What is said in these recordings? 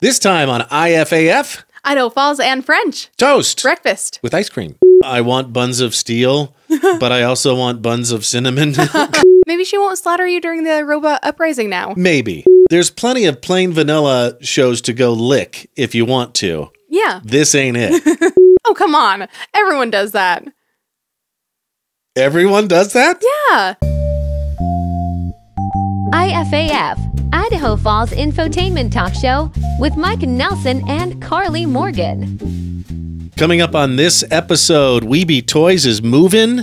This time on IFAF Idaho Falls and French. toast Breakfast. with ice cream. I want buns of steel, but I also want buns of cinnamon. Maybe she won't slaughter you during the robot uprising now. Maybe. There's plenty of plain vanilla shows to go lick if you want to. Yeah. This ain't it. Oh, come on. Everyone does that. Everyone does that? Yeah. IFAF, Idaho Falls Infotainment Talk Show with Mike Nelson and Karley Morgan. Coming up on this episode, WeeBee Toys is moving.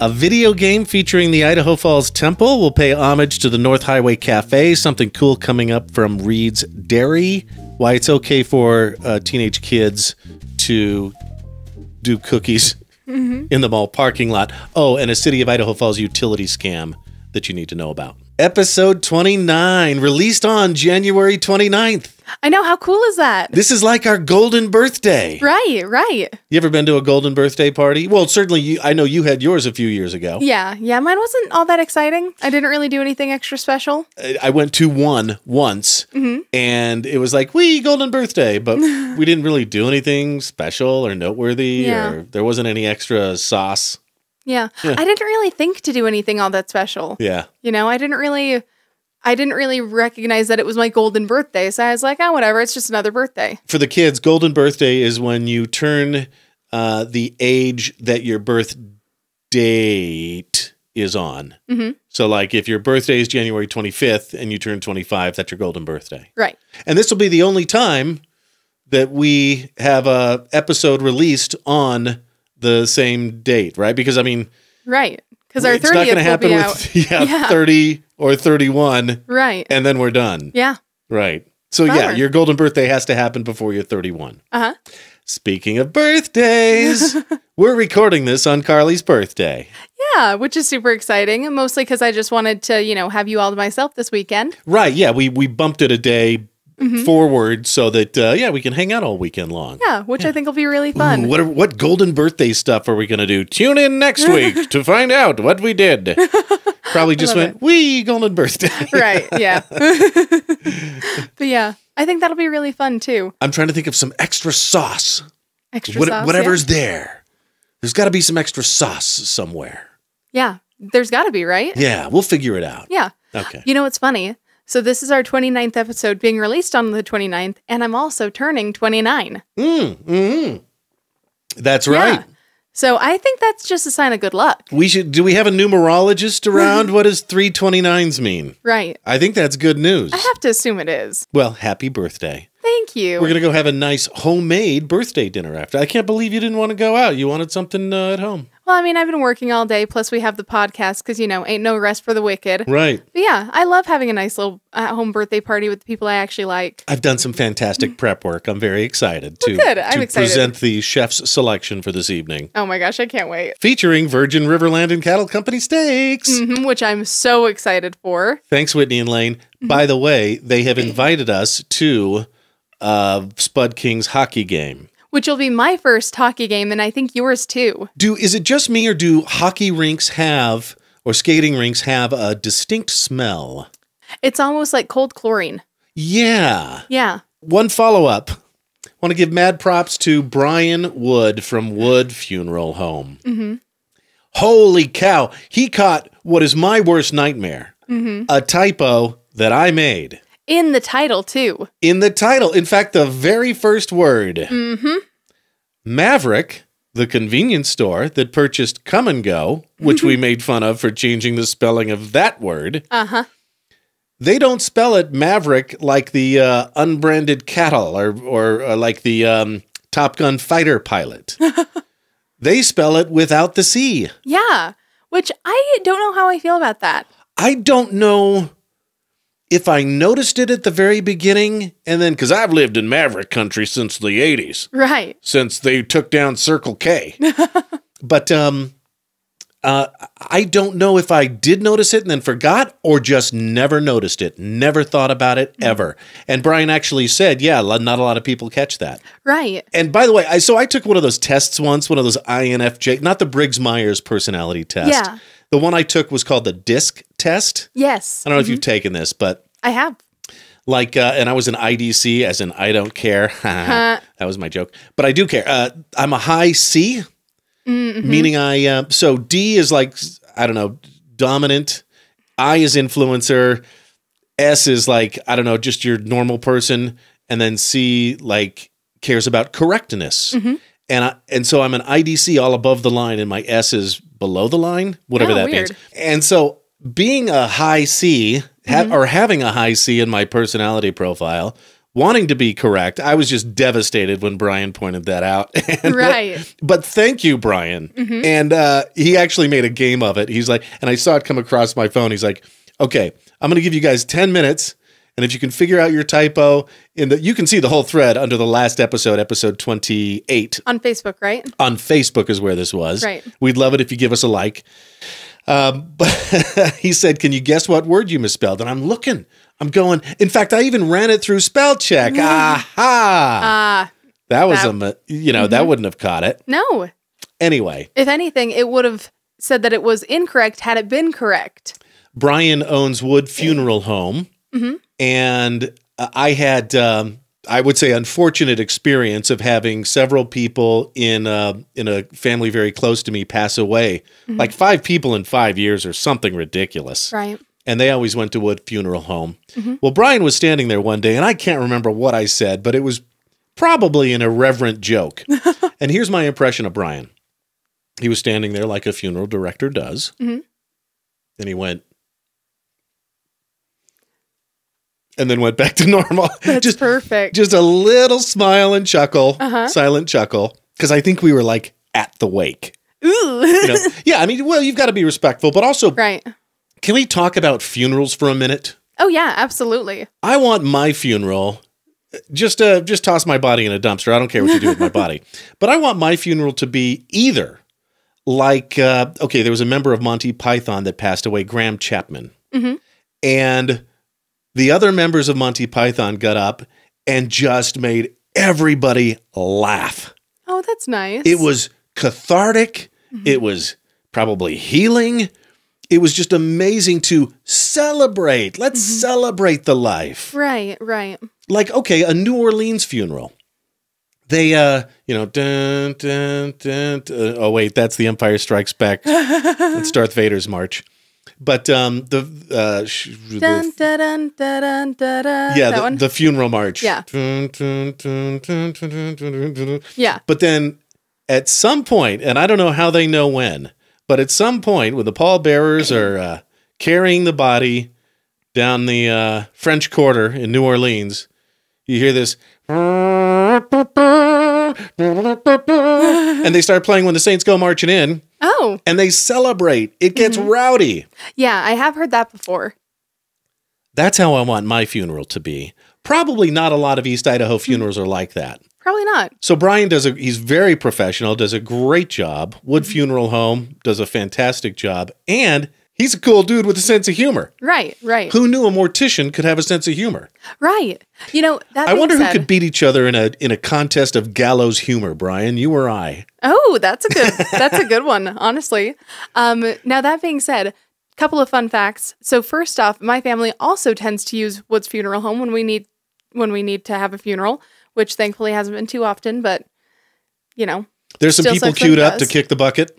A video game featuring the Idaho Falls Temple will pay homage to the North Highway Cafe. Something cool coming up from Reed's Dairy. Why it's okay for uh, teenage kids to do cookies in the mall parking lot. Oh, and a City of Idaho Falls utility scam that you need to know about. Episode 29, released on January 29th. I know. How cool is that? This is like our golden birthday. Right, right. You ever been to a golden birthday party? Well, certainly you I know you had yours a few years ago. Yeah, yeah. Mine wasn't all that exciting. I didn't really do anything extra special. I- I went to one once mm-hmm. and it was like, we golden birthday," but we didn't really do anything special or noteworthy Yeah. or there wasn't any extra sauce. Yeah. I didn't really think to do anything all that special. Yeah. You know, I didn't really I didn't really recognize that it was my golden birthday. So I was like, oh, whatever. It's just another birthday. For the kids, golden birthday is when you turn uh, the age that your birth date is on. Mhm. So like if your birthday is January 25th and you turn 25, that's your golden birthday. Right. And this will be the only time that we have a episode released on the same date, right? Because I mean, Right. Because our it's not 30th going to will happen be with out. yeah, Yeah. 30 or 31 Right. and then we're done. Yeah. Right. So yeah, your golden birthday has to happen before you're 31. Uh-huh. Speaking of birthdays, we're recording this on Karley's birthday. Yeah, which is super exciting. Mostly because I just wanted to, you know, have you all to myself this weekend. Right, yeah, we we bumped it a day Mm-hmm. forward so that uh, yeah, we can hang out all weekend long. Yeah, which I think will be really Ooh, fun. what are, what golden birthday stuff are we going to do? Tune in next week to find out what we did. Probably just went, we golden birthday." right. Yeah. but yeah, I think that'll be really fun too. I'm trying to think of some extra sauce. Extra What- sauce. whatever's there. There's got to be some extra sauce somewhere. Yeah. yeah. There's got to be, right? Yeah, we'll figure it out. Yeah. Okay. You know what's funny? So this is our 29th episode being released on the 29th, and I'm also turning 29. Mm, mm That's Yeah. right. So I think that's just a sign of good luck. We should. Do we have a numerologist around? what does three twenty nines mean? Right. I think that's good news. I have to assume it is. Well, happy birthday. Thank you. We're gonna go have a nice homemade birthday dinner after. I can't believe you didn't want to go out. You wanted something uh, at home, well, I mean, I've been working all day, plus we have the podcast because, you know, ain't no rest for the wicked. right? But yeah, I love having a nice little at home birthday party with the people I actually like. I've done some fantastic prep work. I'm very excited to, good. I'm to excited. present the chef's selection for this evening, Oh my gosh, I can't wait. featuring Virgin Riverland and Cattle Company steaks. Mhm, which I'm so excited for. Thanks, Whitney and Lane. Mm-hmm. By the way, they have invited us to uh, Spud King's hockey game. Which will be my first hockey game, and I think yours too. Do is it just me or do hockey rinks have or skating rinks have a distinct smell? It's almost like cold chlorine. Yeah. Yeah. One follow up. Want to give mad props to Brian Wood from Wood Funeral Home. Mm-hmm. Holy cow! He caught what is my worst nightmare: Mm-hmm. a typo that I made In the title too. in the title. In fact, the very first word. Mm-hmm. Maverik, the convenience store that purchased Come and Go, which we made fun of for changing the spelling of that word, Uh-huh. they don't spell it Maverick like the uh, unbranded cattle or, or uh, like the um, Top Gun fighter pilot. they spell it without the C. Yeah. Which I don't know how I feel about that. I don't know if I noticed it at the very beginning and then because I've lived in Maverik country since the 80s. Right. since they took down Circle K. but um uh I don't know if I did notice it and then forgot or just never noticed it, never thought about it ever. And Brian actually said, yeah, not a lot of people catch that. Right. And by the way, I so I took one of those tests once, one of those INFJ, not the Briggs Myers personality test. Yeah. The one I took was called the DISC test. Yes. I don't know if you've taken this, but I have. Like, uh, and I was an IDC, as in I don't care. that was my joke, but I do care. Uh, I'm a high C, meaning I. Uh, so D is like I don't know, dominant. I is influencer. S is like I don't know, just your normal person, and then C like cares about correctness. And I, and so I'm an IDC all above the line, and my S is below the line, whatever Oh, that weird. means. And so being a high C ha- mm-hmm. or having a high C in my personality profile, wanting to be correct, I was just devastated when Brian pointed that out. And- uh, Right. but thank you, Brian. Mm-hmm. And uh, he actually made a game of it. He's like, and I saw it come across my phone. He's like, okay, I'm going to give you guys 10 minutes. And if you can figure out your typo in the, you can see the whole thread under the last episode, episode 28 On Facebook, right? on Facebook is where this was. Right. We'd love it if you give us a like. Um, but he said, "Can you guess what word you misspelled?" And I'm looking. I'm going. In fact, I even ran it through spell check. Aha! Ah, that was that- a, you know, that wouldn't have caught it. no. Anyway, If anything, it would have said that it was incorrect had it been correct. Brian owns Wood Funeral Home, and uh, I had, um, I would say, unfortunate experience of having several people in a, in a family very close to me pass away, like five people in five years or something ridiculous. Right. And they always went to Wood Funeral Home. Well, Brian was standing there one day, and I can't remember what I said, but it was probably an irreverent joke. and here's my impression of Brian. He was standing there like a funeral director does. Mhm. And he went, and then went back to normal. That's just, perfect. just a little smile and chuckle, Uh-huh. silent chuckle, because I think we were like at the wake. Ooh. You know? yeah, I mean, well, you've got to be respectful, but also, right. can we talk about funerals for a minute? Oh yeah, absolutely. I want my funeral just uh just toss my body in a dumpster. I don't care what you do with my body. But I want my funeral to be either like uh okay, there was a member of Monty Python that passed away, Graham Chapman. Mhm. And the other members of Monty Python got up and just made everybody laugh. Oh, that's nice. It was cathartic. Mm-hmm. It was probably healing. It was just amazing to celebrate. Let's mm-hmm. celebrate the life. right, right. Like, okay, a New Orleans funeral. They, uh, you know, dun, dun, dun, dun. Uh, oh wait, that's the Empire Strikes Back. That's Darth Vader's march. But um, the, uh, dun, the dun, dun, yeah, the, the funeral march. Yeah. Yeah. But then at some point, and I don't know how they know when, but at some point when the pallbearers are uh, carrying the body down the uh, French Quarter in New Orleans, you hear this. And they start playing when the Saints go marching in Oh, and they celebrate. It gets Mm-hmm. rowdy. yeah. I have heard that before. That's how I want my funeral to be. Probably not a lot of East Idaho funerals are like that. Probably not. So Brian does a he's very professional, does a great job. Wood Funeral Home does a fantastic job, and he's a cool dude with a sense of humor. Right, right, Who knew a mortician could have a sense of humor? right. You know that. I wonder who could beat each other in a in a contest of gallows humor, Brian, you or I. Oh, that's a good. that's a good one. Honestly. Um. Now that being said, couple of fun facts. So first off, my family also tends to use Woods Funeral Home when we need when we need to have a funeral, which thankfully hasn't been too often. But you know, There's some people queued up to kick the bucket.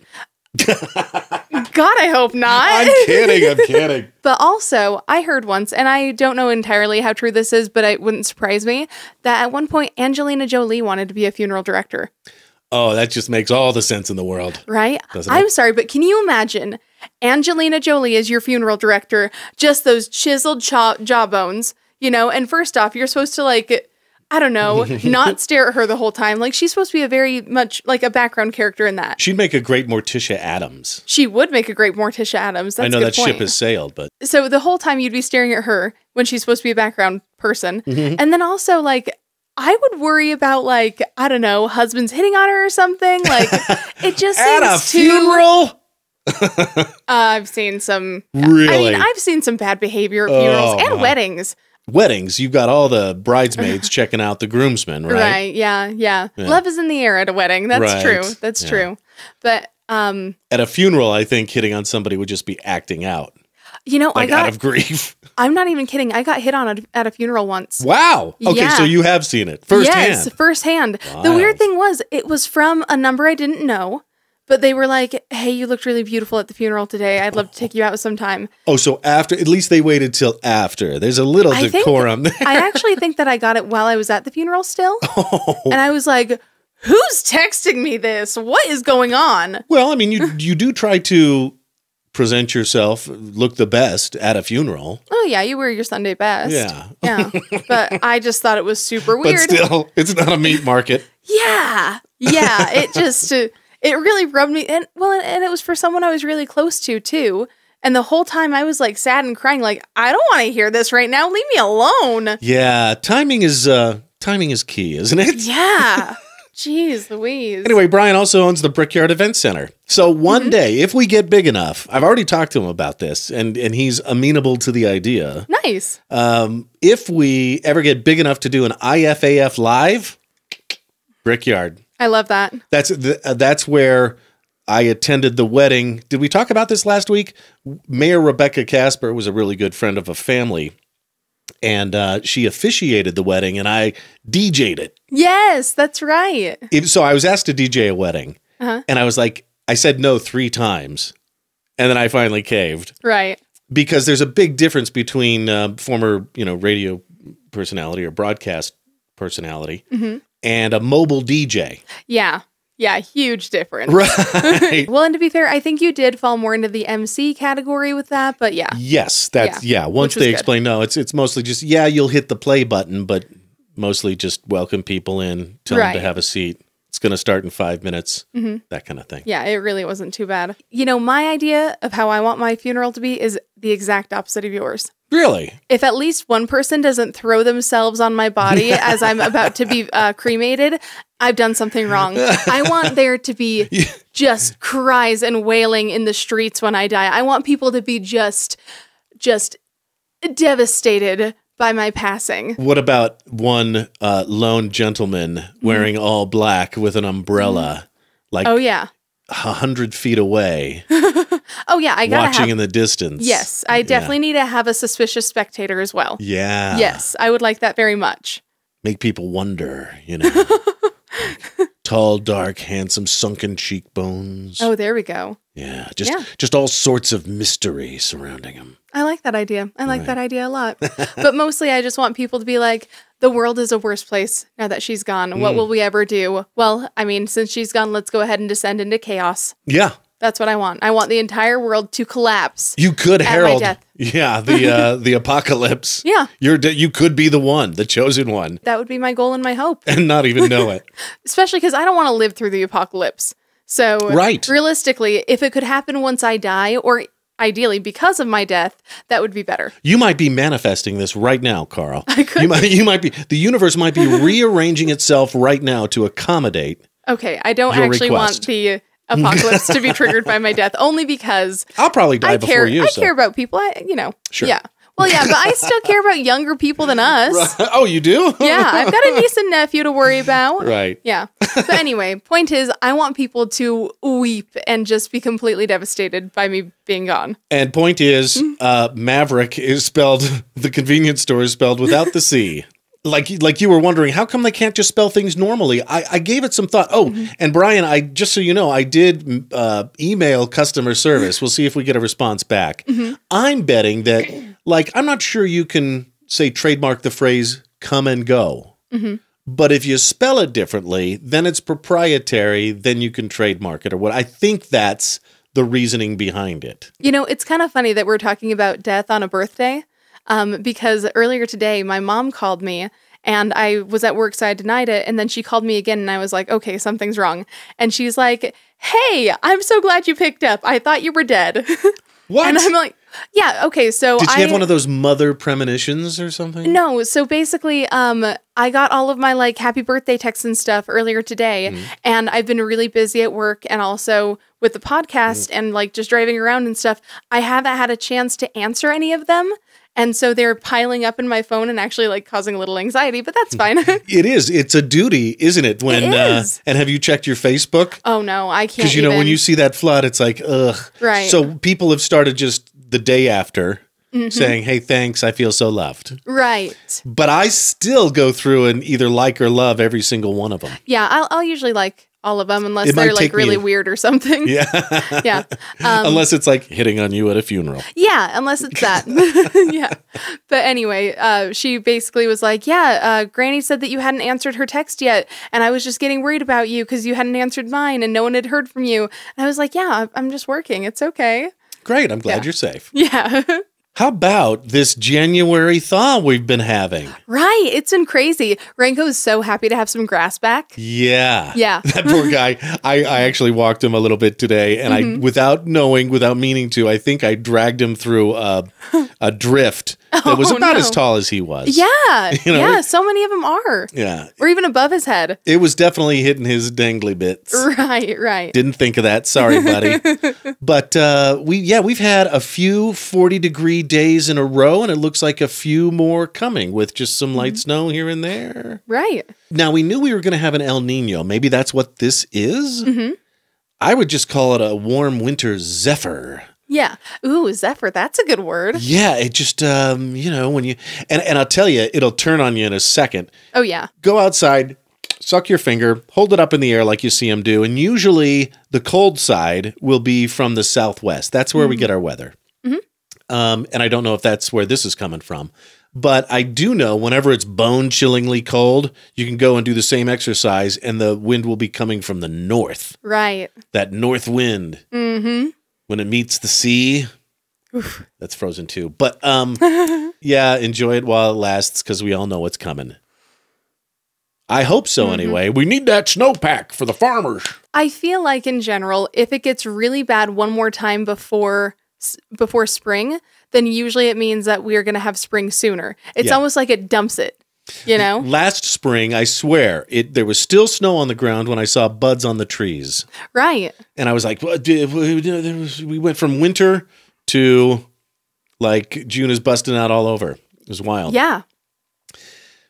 God, I hope not. I'm kidding, I'm kidding. But also, I heard once, and I don't know entirely how true this is, but it wouldn't surprise me that at one point Angelina Jolie wanted to be a funeral director. Oh, that just makes all the sense in the world. Right? I'm sorry, but can you imagine Angelina Jolie as your funeral director? Just those chiseled jaw- jawbones, you know? And first off, you're supposed to like, I don't know, not stare at her the whole time. Like she's supposed to be a very much like a background character in that. She'd make a great Morticia Addams. She would make a great Morticia Addams. That's I know that point. ship has sailed, but so the whole time you'd be staring at her when she's supposed to be a background person. Mm-hmm. And then also like I would worry about like I don't know husbands hitting on her or something. Like it just at a seems too. funeral? Uh, I've seen some. Really? I mean, I've seen some bad behavior at funerals Oh, and my. weddings. Weddings, you've got all the bridesmaids checking out the groomsmen, Right. right? Yeah, yeah. Yeah. Love is in the air at a wedding. That's Right. true. That's Yeah. true. But um, At a funeral, I think hitting on somebody would just be acting out. You know, I got. out of grief. I'm not even kidding. I got hit on at, at a funeral once. Wow. Okay, Yeah. so you have seen it firsthand. Yes, firsthand. The weird thing was, it was from a number I didn't know, but they were like, "Hey, you looked really beautiful at the funeral today. I'd love to take you out sometime." Oh, so after at least they waited till after. There's a little I think- decorum there. I actually think that I got it while I was at the funeral still, Oh. and I was like, "Who's texting me this? What is going on?" Well, I mean, you you do try to present yourself, look the best at a funeral, Oh yeah, you wear your Sunday best. Yeah. yeah. But I just thought it was super weird. but still, it's not a meat market. Yeah, yeah. It just uh, it really rubbed me, and well, and, it was for someone I was really close to too. And the whole time I was like sad and crying, like I don't want to hear this right now. Leave me alone. Yeah, timing is uh timing is key, isn't it? Yeah. Jeez, Louise. Anyway, Brian also owns the Brickyard Event Center. So one Mm-hmm. day, if we get big enough, I've already talked to him about this, and and he's amenable to the idea. nice. Um, if we ever get big enough to do an IFAF live, Brickyard. I love that. That's the, uh, that's where I attended the wedding. Did we talk about this last week? Mayor Rebecca Casper was a really good friend of a family, and uh, she officiated the wedding, and I DJ'd it. Yes, that's right. It- so I was asked to DJ a wedding, Uh-huh. and I was like, I said no three times, and then I finally caved Right. because there's a big difference between uh, former, you know, radio personality or broadcast personality Mm-hmm. And a mobile DJ. Yeah. Yeah. Huge difference. Right. Well, and to be fair, I think you did fall more into the MC category with that, but yeah. yes, that's yeah. Once they explain, no, it's it's mostly just yeah, you'll hit the play button, but mostly just welcome people in, tell them to have a seat. It's going to start in five minutes. That kind of thing. Mm-hmm. Yeah, it really wasn't too bad. You know, my idea of how I want my funeral to be is the exact opposite of yours. Really? If at least one person doesn't throw themselves on my body as I'm about to be uh, cremated, I've done something wrong. I want there to be just cries and wailing in the streets when I die. I want people to be just, just devastated by my passing. What about one uh, lone gentleman wearing all black with an umbrella, like Oh yeah. a hundred feet away, Oh yeah. I gotta watching have. in the distance? yes, I definitely need to have a suspicious spectator as well. Yeah. Yes, I would like that very much. Make people wonder, you know. Tall, dark, handsome, sunken cheekbones. Oh, there we go. Yeah, just Yeah. just all sorts of mystery surrounding him. I like that idea. I like that idea a lot. but mostly, I just want people to be like, the world is a worse place now that she's gone. What Mm. will we ever do? Well, I mean, since she's gone, let's go ahead and descend into chaos. Yeah, That's what I want. I want the entire world to collapse. you could herald. death. Yeah, the uh, the apocalypse. Yeah, You're de- you could be the one, the chosen one, that would be my goal and my hope, and not even know it. especially because I don't want to live through the apocalypse. So, Right. realistically, if it could happen once I die, or ideally because of my death, that would be better. You might be manifesting this right now, Carl. I could you might you might be the universe might be rearranging itself right now to accommodate. Okay, I don't actually request. want the apocalypse to be triggered by my death, only because I'll probably die I before care. you. I so. care about people. I, you know. Sure. Yeah. Well, yeah, but I still care about younger people than us. oh, you do? Yeah, I've got a niece and nephew to worry about. right. Yeah. But anyway, point is, I want people to weep and just be completely devastated by me being gone. And point is, Hmm. uh, Maverik is spelled. The convenience store is spelled without the C. Like, like you were wondering, how come they can't just spell things normally? I, I gave it some thought. Oh, Mm-hmm. and Brian, I just so you know, I did uh, email customer service. We'll see if we get a response back. Mm-hmm. I'm betting that, like, I'm not sure you can say trademark the phrase "come and go." Mm-hmm. But if you spell it differently, then it's proprietary. Then you can trademark it or what. I think that's the reasoning behind it. You know, it's kind of funny that we're talking about death on a birthday um, because earlier today, my mom called me and I was at work, so I denied it. And then she called me again and I was like, okay, something's wrong. And she's like, hey, I'm so glad you picked up. I thought you were dead. What? and I'm like, yeah, okay. So Did she I, have one of those mother premonitions or something? No, so basically, um, I got all of my like happy birthday texts and stuff earlier today, Mm-hmm. and I've been really busy at work and also with the podcast Mm-hmm. and like just driving around and stuff. I haven't had a chance to answer any of them, and so they're piling up in my phone and actually like causing a little anxiety. But that's fine. It is. It's a duty, isn't it? When It Uh, and have you checked your Facebook? oh no, I can't. Because you know when you see that flood, it's like ugh. Right. So people have started just the day after Mm-hmm. saying, "Hey, thanks, I feel so loved." Right. But I still go through and either like or love every single one of them. Yeah, I'll, I'll usually like all of them unless they're like really weird or something. Yeah. Yeah. Um, Unless it's like hitting on you at a funeral. Yeah, unless it's that. yeah. But anyway, uh, she basically was like, Yeah, uh, Granny said that you hadn't answered her text yet. And I was just getting worried about you because you hadn't answered mine and no one had heard from you. And I was like, Yeah, I'm just working. It's okay. Great. I'm glad Yeah. you're safe. Yeah. How about this January thaw we've been having? right. It's been crazy. Ranko is so happy to have some grass back. Yeah. Yeah. That poor guy. I, I actually walked him a little bit today and Mm-hmm. I, without knowing, without meaning to, I think I dragged him through a, a drift that was Oh, about no. as tall as he was. Yeah. You know, yeah. So many of them are. Yeah. Or even above his head. It was definitely hitting his dangly bits. Right. Right. Didn't think of that. Sorry, buddy. but uh, we, yeah, we've had a few 40 degree days in a row, and it looks like a few more coming with just some Mm-hmm. light snow here and there. Right. Now, we knew we were going to have an El Nino. Maybe that's what this is. Mm-hmm. I would just call it a warm winter zephyr. Yeah. Ooh, Zephyr. That's a good word. Yeah, it just, um, you know, when you, and, and I'll tell you, it'll turn on you in a second. Oh, yeah. go outside, suck your finger, hold it up in the air like you see them do, and usually the cold side will be from the southwest. That's where we get our weather. Um, and I don't know if that's where this is coming from, but I do know whenever it's bone chillingly cold, you can go and do the same exercise, and the wind will be coming from the north. Right. That north wind Mm-hmm. when it meets the sea. That's frozen too. But um yeah, enjoy it while it lasts because we all know what's coming. I hope so anyway. We need that snowpack for the farmers. I feel like in general, if it gets really bad one more time before before spring, then usually it means that we are going to have spring sooner. It's Yeah. almost like it dumps it, you know? Last spring, I swear, it there was still snow on the ground when I saw buds on the trees. right. And I was like, "What did- we there was- we went from winter to like June is busting out all over. It was wild. Yeah.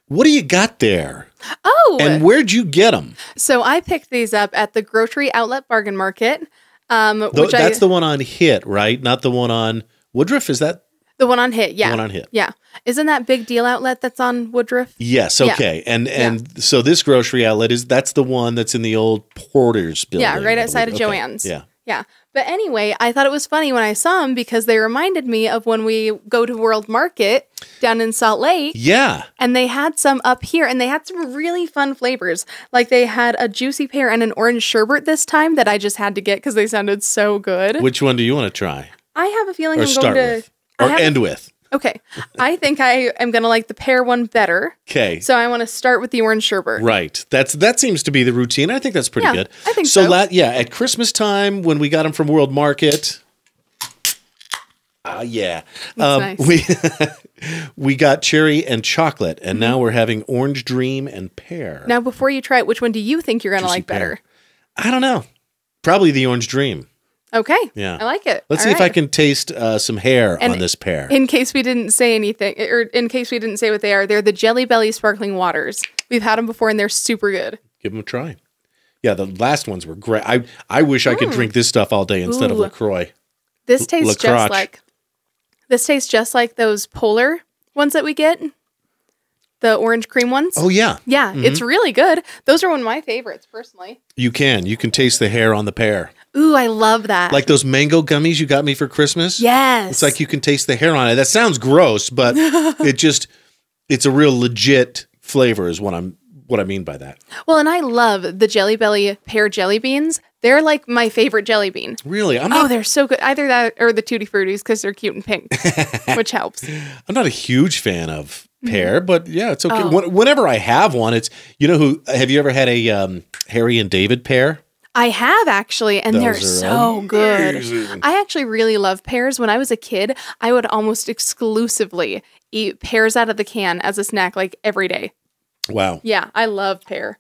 What do you got there? Oh, And where'd you get them? so I picked these up at the grocery outlet bargain market. Um, which that's I, the one on Hitt, right? Not the one on Woodruff. Is that the one on Hitt. Yeah. the one on Hitt? Yeah. Isn't that big deal outlet that's on Woodruff? Yes. Yeah. Okay. And and so this grocery outlet is that's the one that's in the old Porter's building. Yeah, right outside of. Okay. Joann's. Yeah. Yeah. But anyway, I thought it was funny when I saw them because they reminded me of when we go to World Market down in Salt Lake Yeah. and they had some up here and they had some really fun flavors. Like they had a juicy pear and an orange sherbet this time that I just had to get because they sounded so good. Which one do you want to try I have a feeling or I'm start going to. with or end with? Okay. I think I am going to like the pear one better. Okay. So I want to start with the orange sherbet. Right. That's that seems to be the routine. I think that's pretty Yeah, good. I think so. so. la- yeah, at Christmas time when we got them from World Market. Ah, yeah. Um, nice. We we got cherry and chocolate, and Mm-hmm. now we're having orange dream and pear. Now, before you try it, which one do you think you're going to like better? I don't know. Probably the orange dream. Okay. Yeah. I like it. Let's All see if I can taste uh, some hair And on this pear. In case we didn't say anything, or in case we didn't say what they are, they're the Jelly Belly sparkling waters. We've had them before and they're super good. Give them a try. Yeah, the last ones were great. I I wish I could drink this stuff all day instead of Mm. Lacroix. This tastes LaCroix. just like this tastes just like those polar ones that we get. The orange cream ones. Oh yeah, yeah, it's really good. Those are one of my favorites personally. you can. You can taste the hair on the pear. Ooh, I love that. Like those mango gummies you got me for Christmas. yes. It's like you can taste the hair on it. That sounds gross, but it just it's a real legit flavor is what I'm what I mean by that. well, and I love the Jelly Belly pear jelly beans. They're like my favorite jelly bean. Really, I'm Oh, they're so good. Either that or the Tutti Fruities because they're cute and pink, which helps. I'm not a huge fan of pear, but yeah, it's okay. Mm-hmm. Oh. Whenever I have one, it's you know who have you ever had a um, Harry and David pear? I have actually, and they're Those are so good. I actually really love pears. When I was a kid, I would almost exclusively eat pears out of the can as a snack, like every day. Wow. Yeah, I love pear.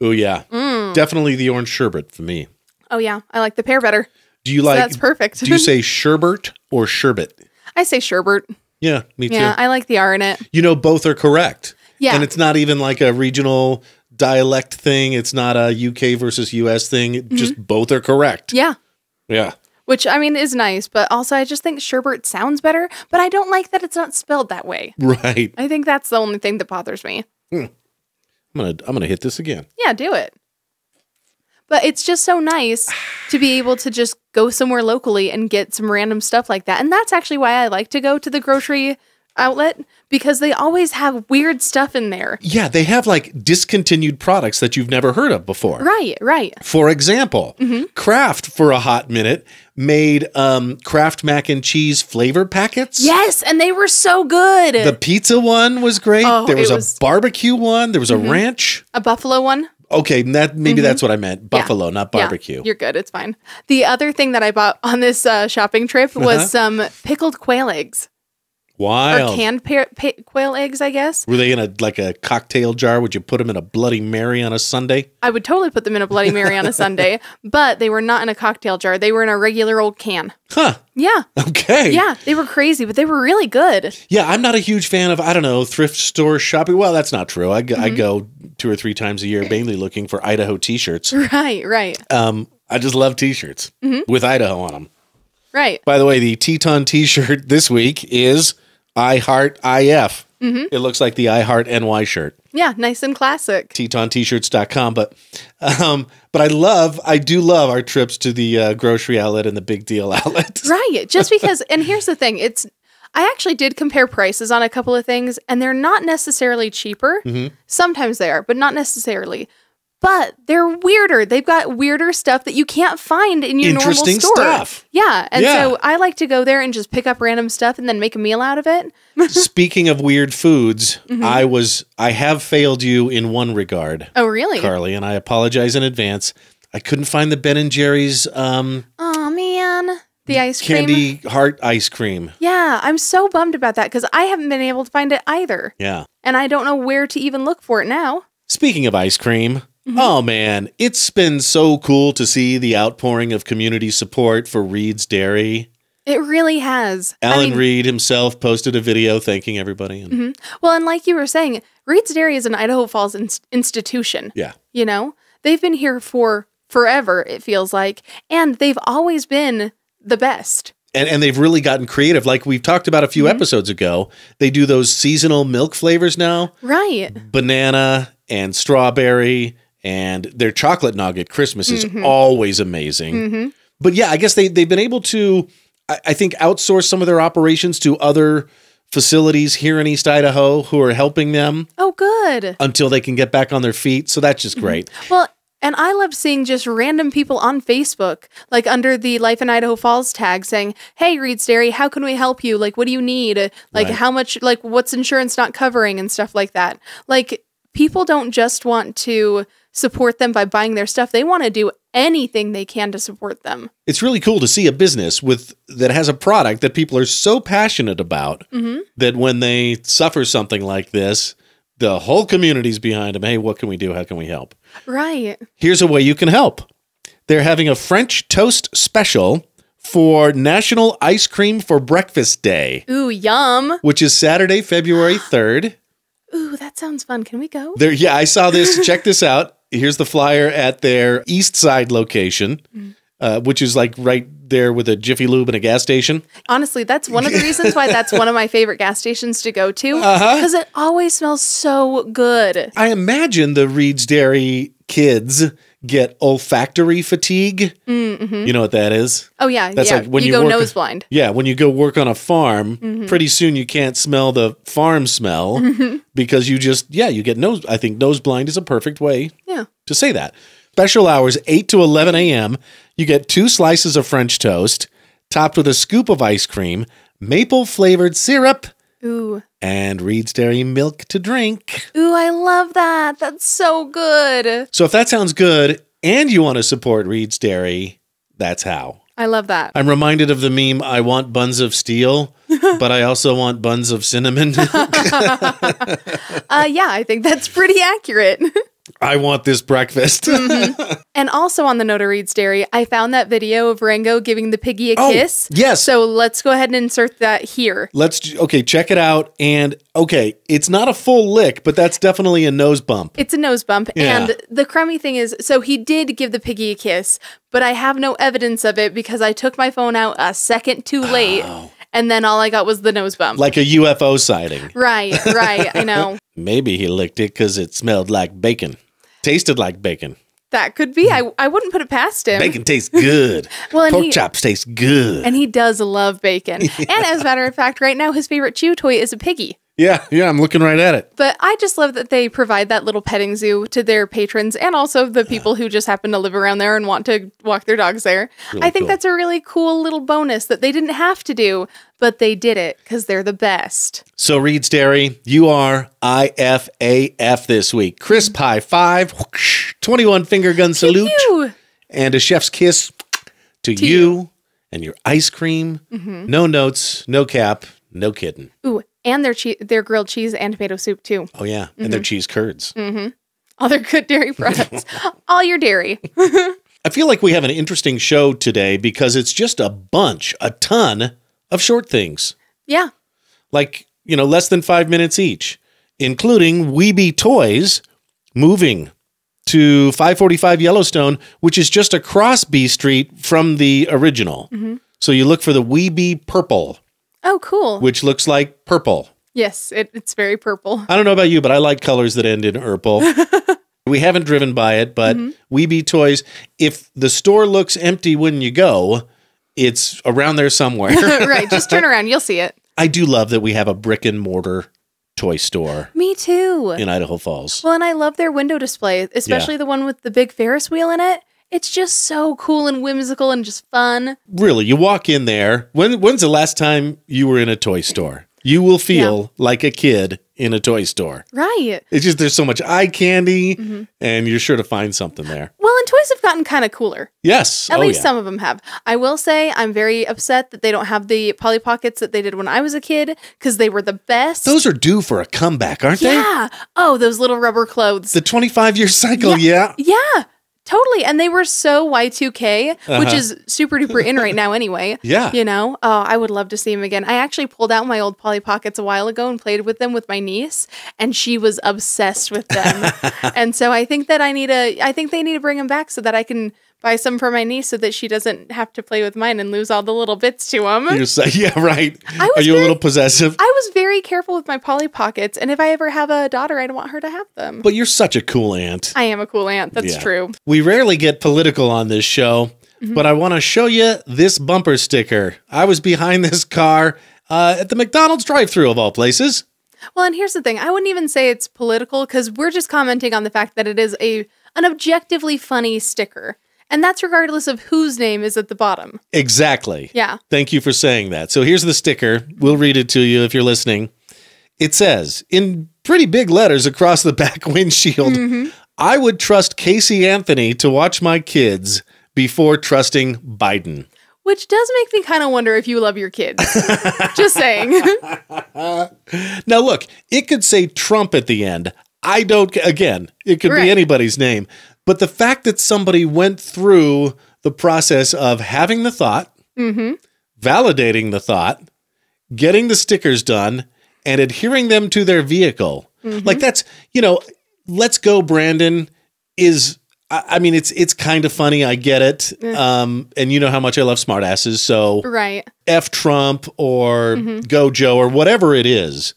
Oh yeah, Mm. definitely the orange sherbet for me. Oh yeah, I like the pear better. Do you So like? that's perfect. do you say sherbet or sherbet? I say sherbet. Yeah, me too. Yeah, I like the R in it. you know, both are correct. Yeah. and it's not even like a regional dialect thing. It's not a UK versus US thing. It Just both are correct. Yeah. Yeah. which I mean is nice, but also I just think sherbet sounds better, but I don't like that it's not spelled that way. Right. I think that's the only thing that bothers me. Hmm. I'm gonna I'm gonna hit this again. Yeah, do it. But it's just so nice to be able to just go somewhere locally and get some random stuff like that. And that's actually why I like to go to the grocery outlet because they always have weird stuff in there. Yeah, they have like discontinued products that you've never heard of before. Right, right. For example, Kraft for a hot minute made um, Kraft mac and cheese flavor packets. Yes, and they were so good. The pizza one was great. Oh, there was it a Mm-hmm. barbecue one. There was a ranch. a buffalo one. Okay, that maybe that's what I meant. Buffalo, not Mm-hmm. Yeah, barbecue. you're good. It's fine. The other thing that I bought on this uh, shopping trip was Uh-huh. some pickled quail eggs Wild. or canned pa- pa- quail eggs, I guess. Were they in a like a cocktail jar? Would you put them in a Bloody Mary on a Sunday? I would totally put them in a Bloody Mary on a Sunday, but they were not in a cocktail jar. They were in a regular old can. Huh. Yeah. Okay. Yeah. They were crazy, but they were really good. Yeah, I'm not a huge fan of I don't know thrift store shopping. Well, that's not true. I, go- Mm-hmm. I go two or three times a year, mainly looking for Idaho T-shirts. Right, right, Um, I just love T-shirts Mm-hmm. with Idaho on them. right. By the way, the Teton T-shirt this week is I Heart IF. Mm-hmm. It looks like the I Heart NY shirt. Yeah, nice and classic. TetonT-shirts.com. But, um, but I love, I do love our trips to the uh, grocery outlet and the Big Deal outlet. Right. Just because, and here's the thing it's, I actually did compare prices on a couple of things, and they're not necessarily cheaper. Mm-hmm. Sometimes they are, but not necessarily. But they're weirder. They've got weirder stuff that you can't find in your normal Interesting store. stuff. Yeah. And Yeah. so I like to go there and just pick up random stuff and then make a meal out of it. Speaking of weird foods, Mm-hmm. I was, I have failed you in one regard. Oh, really? Karley, and I apologize in advance. I couldn't find the Ben and Jerry's um, Oh, man. The ice cream. candy heart ice cream. Yeah. I'm so bummed about that because I haven't been able to find it either. Yeah. And I don't know where to even look for it now. Speaking of ice cream, Mm-hmm. oh man, it's been so cool to see the outpouring of community support for Reed's Dairy. It really has. I Alan mean- Mm-hmm. Reed himself posted a video thanking everybody. And Well, and like you were saying, Reed's Dairy is an Idaho Falls ins- institution. Yeah. You know, they've been here for forever, it feels like, and they've always been the best. and and they've really gotten creative. Like we've talked about a few Mm-hmm. episodes ago, they do those seasonal milk flavors now, Right. banana and strawberry, and their chocolate nugget at Christmas is Mm-hmm. always amazing. But yeah, I guess they they've been able to, I, I think, outsource some of their operations to other facilities here in East Idaho who are helping them Oh, good. until they can get back on their feet. So that's just great. Well, and I love seeing just random people on Facebook, like under the Life in Idaho Falls tag saying, Hey, Reed's Dairy, how can we help you? Like, what do you need? Like, Right. how much, like, what's insurance not covering and stuff like that? Like, people don't just want to support them by buying their stuff, they want to do anything they can to support them. It's really cool to see a business with that has a product that people are so passionate about mm-hmm. that when they suffer something like this, the whole community's behind them. Hey, what can we do? How can we help? Right. Here's a way you can help. They're having a French toast special for National Ice Cream for Breakfast Day, Ooh, yum. which is Saturday, February 3rd. Ooh, that sounds fun. Can we go? There yeah, I saw this. Check this out. Here's the flyer at their East Side location, uh, which is like right there with a Jiffy Lube and a gas station. Honestly, that's one of the reasons why that's one of my favorite gas stations to go to because it always smells so good. I imagine the Reed's Dairy kids get olfactory fatigue. You know what that is? Oh yeah, That's yeah. like when you, you go work- nose blind. Yeah, when you go work on a farm, Mm-hmm. pretty soon you can't smell the farm smell because you just yeah, you get nose I think nose blind is a perfect way. To say that. Special hours 8 to 11 a.m. You get two slices of French toast topped with a scoop of ice cream, maple flavored syrup, Ooh. and Reed's Dairy milk to drink. Ooh, I love that. That's so good. So if that sounds good and you want to support Reed's Dairy, that's how. I love that. I'm reminded of the meme I want buns of steel, but I also want buns of cinnamon. Uh yeah, I think that's pretty accurate. I want this breakfast. Mm-hmm. And also on the Noda Reed's Dairy, I found that video of Rango giving the piggy a Oh, kiss. yes. So let's go ahead and insert that here. Let's okay, check it out. And okay, it's not a full lick, but that's definitely a nose bump. It's a nose bump. Yeah. And the crummy thing is, so he did give the piggy a kiss, but I have no evidence of it because I took my phone out a second too late. Oh. And then all I got was the nose bump. Like a UFO sighting. right, right. I know. Maybe he licked it because it smelled like bacon. Tasted like bacon. That could be. I, I wouldn't put it past him. Bacon tastes good. Well, and Pork he- chops taste good. And he does love bacon. And as a matter of fact, right now his favorite chew toy is a piggy. Yeah, yeah, I'm looking right at it. But I just love that they provide that little petting zoo to their patrons and also the people who just happen to live around there and want to walk their dogs there. Really I think cool. that's a really cool little bonus that they didn't have to do, but they did it because they're the best. So Reed's Dairy, you are IFAF this week. Crisp high five, whoosh, 21 finger gun salute, and a chef's kiss to, you, and your ice cream. Mm-hmm. No notes, no cap, no kidding. Ooh, and their che- their grilled cheese and tomato soup too. Oh, yeah. And Mm-hmm. their cheese curds. All their good dairy products. All your dairy. I feel like we have an interesting show today because it's just a bunch, a ton of short things. Yeah. like you know less than five minutes each including WeeBee toys moving to 545 yellowstone which is just across b street from the original so you look for the WeeBee purple Oh, cool. which looks like purple yes, it, it's very purple. i don't know about you but i like colors that end in purple we haven't driven by it but mm-hmm. WeeBee toys if the store looks empty when you go it's around there somewhere right. Just turn around. You'll see it. i do love that we have a brick and mortar toy store Me too. in Idaho Falls. Well, and I love their window display, especially the one with the big Ferris wheel in it. It's just so cool and whimsical and just fun. Really, you walk in there. When when's the last time you were in a toy store? You will feel like a kid in a toy store. Right. It's just there's so much eye candy, Mm-hmm. and you're sure to find something there. Well, and toys have gotten kind of cooler. Yes, At oh, least yeah. some of them have. I will say I'm very upset that they don't have the Polly Pockets that they did when I was a kid because they were the best. Those are due for a comeback, aren't they? yeah. Oh, those little rubber clothes. The 25 year cycle, yeah. yeah. Totally. And they were so Y2K, which Uh-huh. is super duper in right now anyway. Yeah. You know, oh, I would love to see them again. I actually pulled out my old Polly Pockets a while ago and played with them with my niece, and she was obsessed with them. and so I think that I need a, I think they need to bring them back so that I can buy some for my niece so that she doesn't have to play with mine and lose all the little bits to them. You're so, yeah, right. Are you a little possessive? I was very careful with my Polly Pockets, and if I ever have a daughter, I'd want her to have them. but you're such a cool aunt. I am a cool aunt. That's Yeah. true. We rarely get political on this show, Mm-hmm. but I want to show you this bumper sticker. I was behind this car uh, at the McDonald's drive-through of all places. Well, and here's the thing: I wouldn't even say it's political because we're just commenting on the fact that it is a an objectively funny sticker, and that's regardless of whose name is at the bottom. Exactly. Yeah. Thank you for saying that. So here's the sticker. We'll read it to you if you're listening. It says in pretty big letters across the back windshield, mm-hmm. I would trust Casey Anthony to watch my kids before trusting Biden. Which does make me kind of wonder if you love your kids. just saying. Now, look, it could say Trump at the end. I don't, again, it could Right. be anybody's name. But the fact that somebody went through the process of having the thought, mm-hmm. validating the thought, getting the stickers done, and adhering them to their vehicle, mm-hmm. like that's, you know, let's go, Brandon, is. I mean, it's it's kind of funny. I get it, um, and you know how much I love smartasses. So right. F Trump or mm-hmm. Go Joe or whatever it is,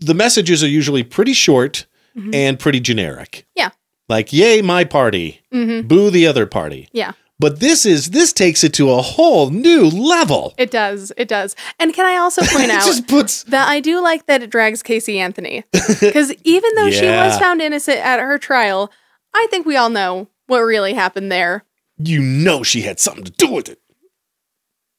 the messages are usually pretty short and pretty generic. Yeah. Like, yay, my party, mm-hmm. boo the other party. Yeah. But this is this takes it to a whole new level. It does. It does. And can I also point out puts that I do like that it drags Casey Anthony because even though she was found innocent at her trial, I think we all know what really happened there. you know she had something to do with it.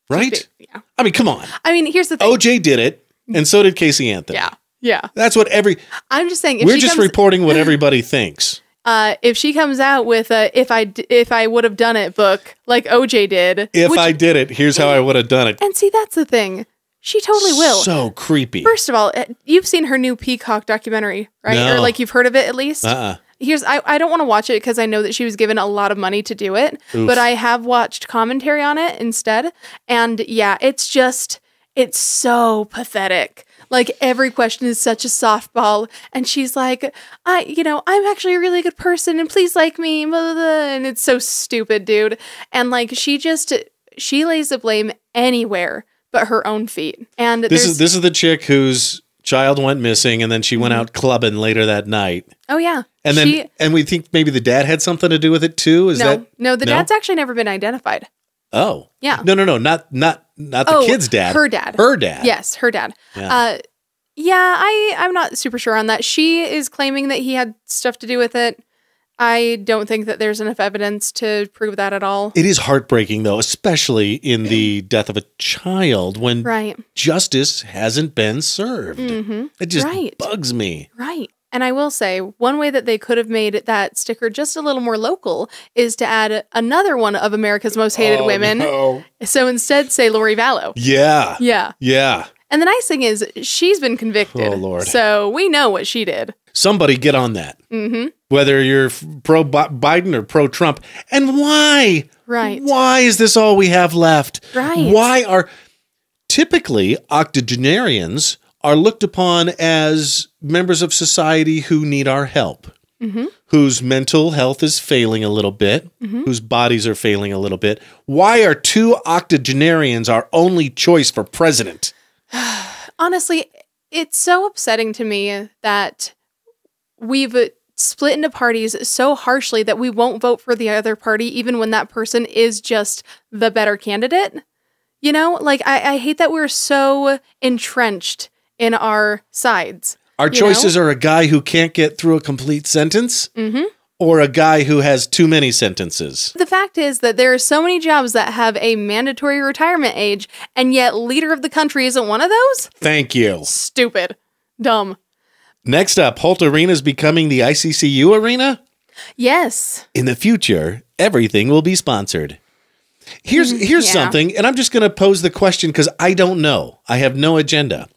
Right? Yeah. I mean, come on. I mean, here's the thing. OJ did it, and so did Casey Anthony. yeah. Yeah. That's what every I'm just saying if we're just comes, reporting what everybody thinks. Uh, if she comes out with a if I d- if I would have done it book like OJ did, If which- I did it, here's how I would have done it. and see that's the thing, she totally will. So creepy. First of all, uh, you've seen her new Peacock documentary, right? Or No. like you've heard of it at least. Uh-uh. here's I, I don't want to watch it because I know that she was given a lot of money to do it, but I have watched commentary on it instead. And yeah, it's just it's so pathetic. Like every question is such a softball, and she's like, "I, you know, I'm actually a really good person, and please like me." Blah, blah, blah. And it's so stupid, dude. And like she just she lays the blame anywhere but her own feet. And This is this is the chick whose child went missing, and then she went mm-hmm. out clubbing later that night. oh yeah, And then, she, and we think maybe the dad had something to do with it too. Is no, that no, the no? dad's actually never been identified. Oh, Yeah. No, no, no, not not not the Oh, kid's dad. her dad. Her dad. Yes, her dad. Yeah. Uh, yeah, I I'm not super sure on that. She is claiming that he had stuff to do with it. I don't think that there's enough evidence to prove that at all. It is heartbreaking though, especially in the death of a child when Right, justice hasn't been served. Mhm. It just Right. bugs me. right. And I will say, one way that they could have made that sticker just a little more local is to add another one of America's most hated Oh, women. no. So instead, say Lori Vallow. Yeah. Yeah. Yeah. And the nice thing is, she's been convicted. Oh, Lord. So we know what she did. Somebody get on that. Mm-hmm. Whether you're pro Biden or pro Trump. And why? Right. Why is this all we have left? Right. Why are typically octogenarians are looked upon as members of society who need our help, Mm-hmm. whose mental health is failing a little bit, whose bodies are failing a little bit? Why are two octogenarians our only choice for president? honestly, it's so upsetting to me that we've split into parties so harshly that we won't vote for the other party, even when that person is just the better candidate. You know, like I, I hate that we're so entrenched in our sides. Our choices are a guy who can't get through a complete sentence Mm-hmm. or a guy who has too many sentences. The fact is that there are so many jobs that have a mandatory retirement age, and yet leader of the country isn't one of those? Thank you. Stupid. Dumb. Next up, Holt Arena is becoming the ICCU arena. Yes. In the future, everything will be sponsored. Here's here's yeah. something, and I'm just going to pose the question because I don't know. I have no agenda.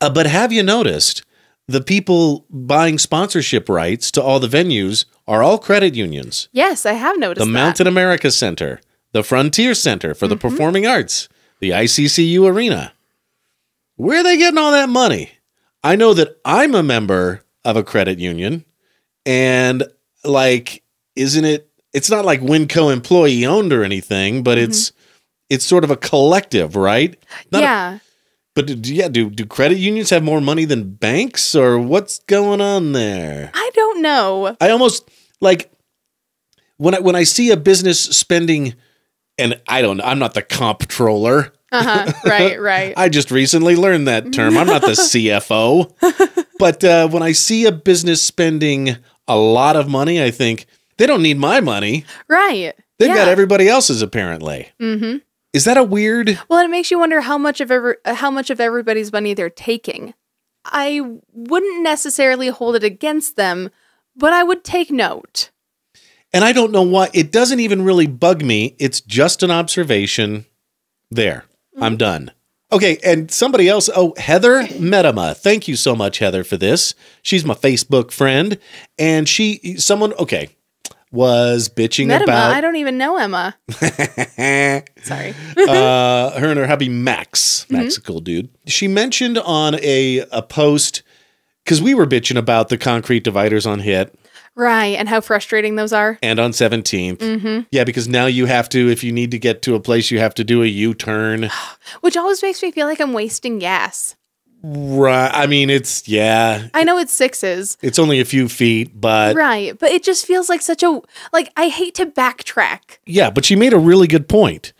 Uh, but have you noticed the people buying sponsorship rights to all the venues are all credit unions? Yes, I have noticed the that. Mountain America Center, the Frontier Center for the Performing Arts, the ICCU Arena. Where are they getting all that money? I know that I'm a member of a credit union, and like, isn't it? It's not like Winco employee owned or anything, but it's it's sort of a collective, right? Not a- yeah. But do, yeah, do do credit unions have more money than banks, or what's going on there? I don't know. I almost like when I when I see a business spending, and I don't. Know, I'm not the comptroller. Uh huh. right, right. I just recently learned that term. I'm not the CFO. But uh, when I see a business spending a lot of money, I think they don't need my money. right. They've yeah. got everybody else's apparently. Mm-hmm. Is that a weird? Well, it makes you wonder how much of ever uh, how much of everybody's money they're taking. I wouldn't necessarily hold it against them, but I would take note. And I don't know why. It doesn't even really bug me. It's just an observation. There, I'm done. Okay, and somebody else. Oh, Heather Metama. Thank you so much, Heather, for this. She's my Facebook friend, and she, someone, okay, was bitching Metama, about. I don't even know Emma. Sorry. uh, her and her hubby Max. Mm-hmm. A cool dude. She mentioned on a a post because we were bitching about the concrete dividers on Hitt right, and how frustrating those are. and on 17th. Mm-hmm. Yeah, because now you have to, if you need to get to a place, you have to do a U turn. Which always makes me feel like I'm wasting gas. Right. I mean, it's yeah, I know it's sixes. it's only a few feet, but Right, but it just feels like such a like I hate to backtrack. Yeah, but she made a really good point.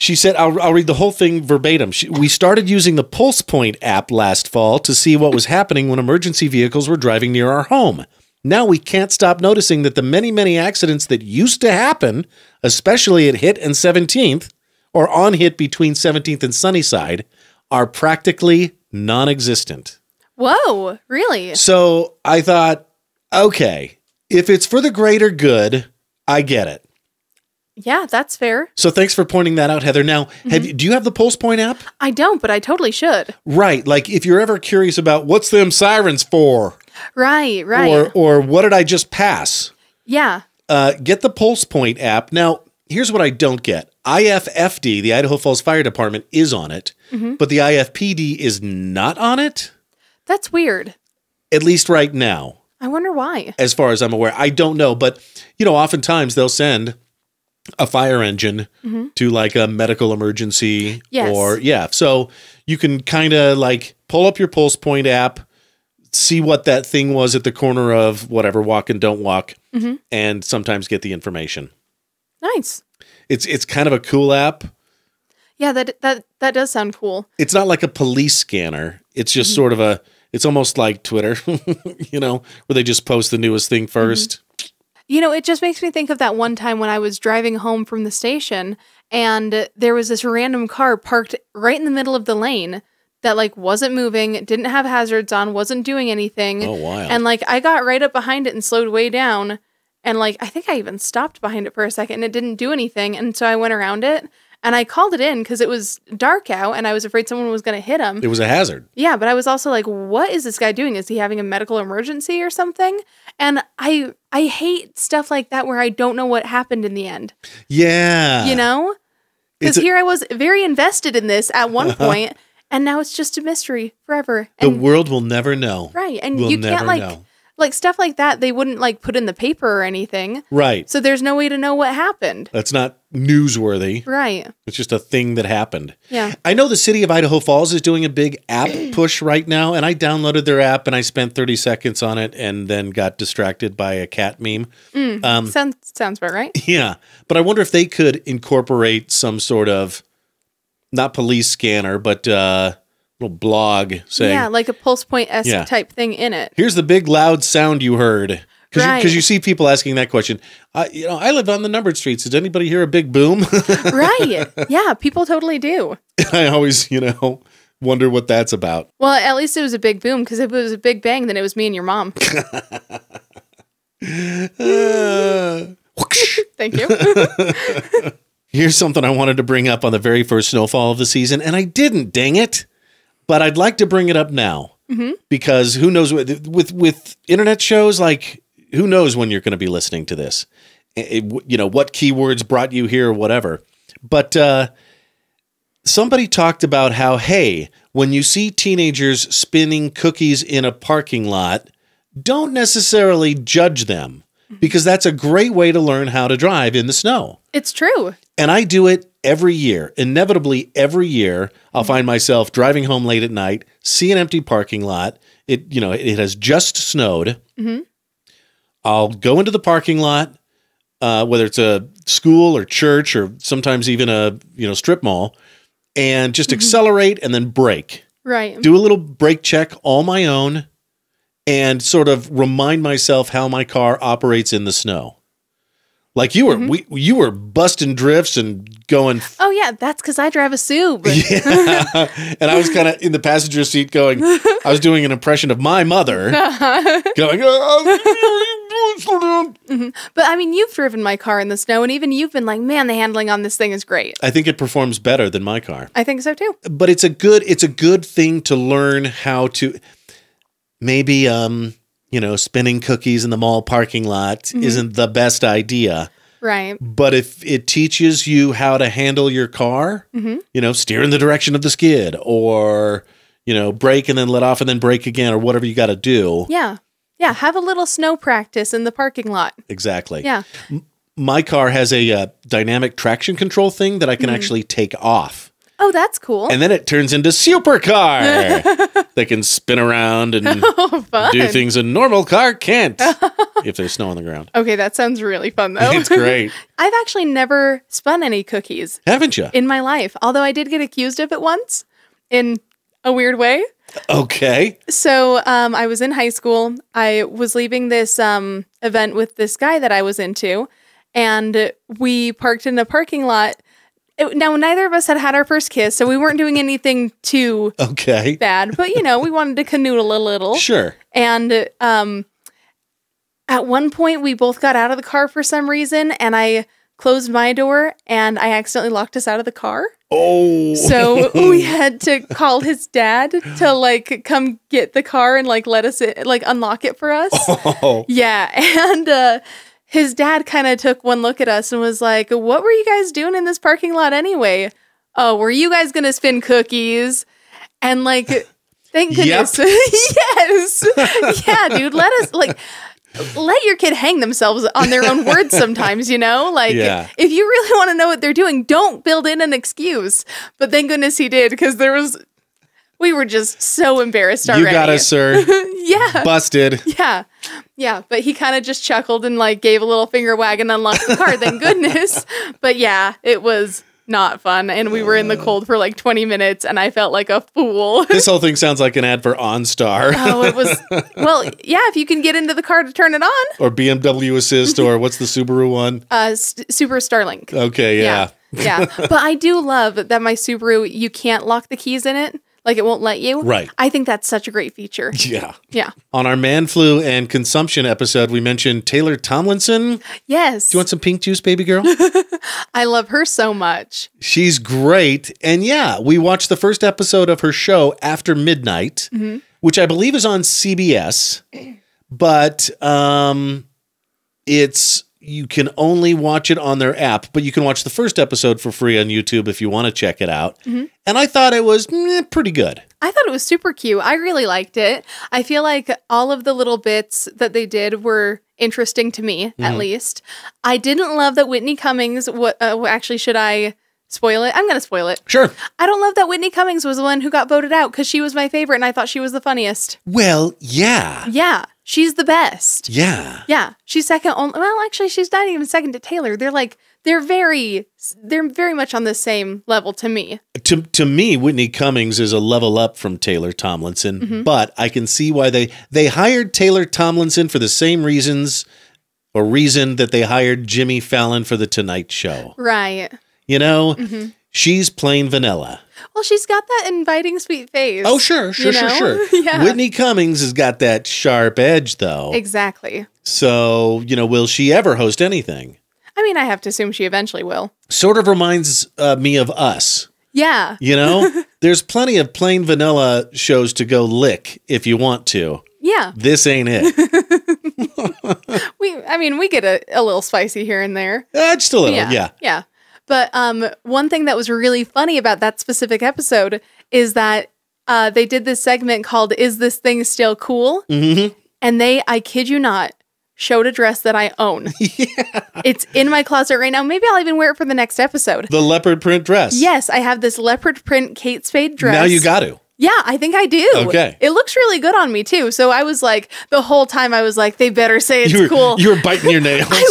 She said, I'll, I'll read the whole thing verbatim. She, we started using the Pulse Point app last fall to see what was happening when emergency vehicles were driving near our home. Now we can't stop noticing that the many, many accidents that used to happen, especially at Hitt and 17th, or on Hitt between 17th and Sunnyside, are practically non existent. Whoa, really? So I thought, okay, if it's for the greater good, I get it. Yeah, that's fair. So thanks for pointing that out, Heather. Now, have you, do you have the Pulse Point app? I don't, but I totally should. Right. Like if you're ever curious about what's them sirens for, Right, right. or or what did I just pass? yeah. Uh, get the Pulse Point app. Now, here's what I don't get. IFFD, the Idaho Falls Fire Department, is on it, mm-hmm. but the IFPD is not on it, That's weird. at least right now, I wonder why. as far as I'm aware. I don't know, but you know, oftentimes they'll send a fire engine mm-hmm. to like a medical emergency Yes. or yeah. So you can kind of like pull up your Pulse Point app, see what that thing was at the corner of whatever walk and don't walk, mm-hmm. and sometimes get the information. Nice. It's it's kind of a cool app. Yeah, that that that does sound cool. It's not like a police scanner. It's just mm-hmm. sort of a it's almost like Twitter, you know, where they just post the newest thing mm-hmm. 1st You know, it just makes me think of that one time when I was driving home from the station and there was this random car parked right in the middle of the lane that like wasn't moving, didn't have hazards on, wasn't doing anything. Oh, wild. And like I got right up behind it and slowed way down and like I think I even stopped behind it for a second and it didn't do anything and so I went around it and I called it in cuz it was dark out and I was afraid someone was going to hit him. It was a hazard. Yeah, but I was also like, what is this guy doing? Is he having a medical emergency or something? And I I hate stuff like that where I don't know what happened in the end. Yeah. You know? Because here I was very invested in this at one uh-huh. point, and now it's just a mystery forever. the world will never know. right, and We'll you never can't like know. Like stuff like that. They wouldn't like put in the paper or anything, Right. so there's no way to know what happened. That's not newsworthy. Right? It's just a thing that happened. Yeah. I know the city of Idaho Falls is doing a big app push right now, and I downloaded their app and I spent 30 seconds on it and then got distracted by a cat meme. Um, sounds sounds about right. Yeah. But I wonder if they could incorporate some sort of not police scanner, but uh little blog saying, yeah, like a pulse point s Yeah. type thing in it. here's the big loud sound you heard. Because Right. you, see people asking that question. I, you know, I live on the numbered streets. Did anybody hear a big boom? right? Yeah, people totally do. I always, you know, wonder what that's about. Well, at least it was a big boom because if it was a big bang, then it was me and your mom. Uh, Thank you. here's something I wanted to bring up on the very first snowfall of the season, and I didn't. Dang it! But I'd like to bring it up now because who knows what with with internet shows like who knows when you're going to be listening to this. It- it- you know what keywords brought you here or whatever. But uh, somebody talked about how hey, when you see teenagers spinning cookies in a parking lot, don't necessarily judge them because that's a great way to learn how to drive in the snow. it's true. And I do it every year. Inevitably, every year, I'll find myself driving home late at night, see an empty parking lot. It, you know, it has just snowed. I'll go into the parking lot, uh, whether it's a school or church or sometimes even a you know strip mall, and just accelerate and then brake. Right. Do a little brake check all my own, and sort of remind myself how my car operates in the snow. Like you were, mm-hmm. we, you were busting drifts and going oh yeah, that's because I drive a Sub. yeah. and I was kind of in the passenger seat going, I was doing an impression of my mother uh-huh. going, oh, slow down. Mm-hmm. But I mean, you've driven my car in the snow, and even you've been like, "Man, the handling on this thing is great." I think it performs better than my car. I think so too. But it's a good, it's a good thing to learn how to maybe, um, you know, spinning cookies in the mall parking lot mm-hmm. isn't the best idea. Right. But if it teaches you how to handle your car, mm-hmm. you know, steer in the direction of the skid or, you know, brake and then let off and then brake again or whatever you got to do. Yeah. Yeah. Have a little snow practice in the parking lot. Exactly. Yeah. My car has a uh, dynamic traction control thing that I can mm-hmm. actually take off. Oh, that's cool. And then it turns into supercar. they can spin around and oh, do things a normal car can't if there's snow on the ground. Okay, that sounds really fun though. It's great. I've actually never spun any cookies Haven't you? in my life, although I did get accused of it once in a weird way. Okay. So um, I was in high school. I was leaving this um, event with this guy that I was into, and we parked in a parking lot. It- now, neither of us had had our first kiss, so we weren't doing anything too Okay. bad, but you know, we wanted to canoodle a little. Sure. And um, at one point, we both got out of the car for some reason, and I closed my door and I accidentally locked us out of the car. Oh, So we had to call his dad to like come get the car and like let us in, like unlock it for us. oh. Yeah, and uh his dad kind of took one look at us and was like, "What were you guys doing in this parking lot anyway? Oh, were you guys going to spin cookies?" And like thank goodness. yes. yeah, dude, let us like let your kid hang themselves on their own words sometimes, you know? Like Yeah. if you really want to know what they're doing, don't build in an excuse. But thank goodness he did because there was we were just so embarrassed already. You got us, sir. Yeah. Busted. Yeah. Yeah. But he kind of just chuckled and like gave a little finger wag and unlocked the car. Thank goodness. But yeah, it was not fun. And we were in the cold for like 20 minutes and I felt like a fool. This whole thing sounds like an ad for OnStar oh, it was, well, yeah, if you can get into the car to turn it on, or BMW Assist or what's the Subaru one? uh, S- Super Starlink. Okay, yeah. Yeah. But I do love that my Subaru, you can't lock the keys in it. Like it won't let you. Right. I think that's such a great feature. Yeah. Yeah. On our man flu and consumption episode, we mentioned Taylor Tomlinson. Yes. Do you want some pink juice, baby girl? I love her so much. She's great. And yeah, we watched the first episode of her show after midnight, which I believe is on CBS, but um it's you can only watch it on their app, but you can watch the first episode for free on YouTube if you want to check it out. And I thought it was eh, pretty good. I thought it was super cute. I really liked it. I feel like all of the little bits that they did were interesting to me, at least. I didn't love that Whitney Cummings. What uh, actually should I spoil it? I'm going to spoil it. Sure. I don't love that Whitney Cummings was the one who got voted out because she was my favorite and I thought she was the funniest. Well, yeah. Yeah, she's the best. Yeah. Yeah, she's second only. Well, actually, she's not even second to Taylor. They're like they're very they're very much on the same level to me. to to me, Whitney Cummings is a level up from Taylor Tomlinson, mm-hmm. but I can see why they they hired Taylor Tomlinson for the same reasons or reason that they hired Jimmy Fallon for the Tonight Show. Right. You know, mm-hmm. she's plain vanilla. Well, she's got that inviting sweet face. Oh, sure, sure, You sure, know? sure. Yeah. Whitney Cummings has got that sharp edge, though. Exactly. So, you know, will she ever host anything? I mean, I have to assume she eventually will. Sort of reminds uh, me of us. Yeah. You know, there's plenty of plain vanilla shows to go lick if you want to. Yeah. This ain't it. We I mean, we get a, a little spicy here and there. Uh, just a little, Yeah. yeah. Yeah. But um one thing that was really funny about that specific episode is that uh they did this segment called Is This Thing Still Cool? Mm-hmm. And they, I kid you not, showed a dress that I own. yeah. It's in my closet right now. Maybe I'll even wear it for the next episode. The leopard print dress. Yes, I have this leopard print Kate Spade dress. Now you got to. Yeah, I think I do. Okay. It looks really good on me too. So I was like, the whole time I was like, they better say it's You were, cool. you were biting your nails. I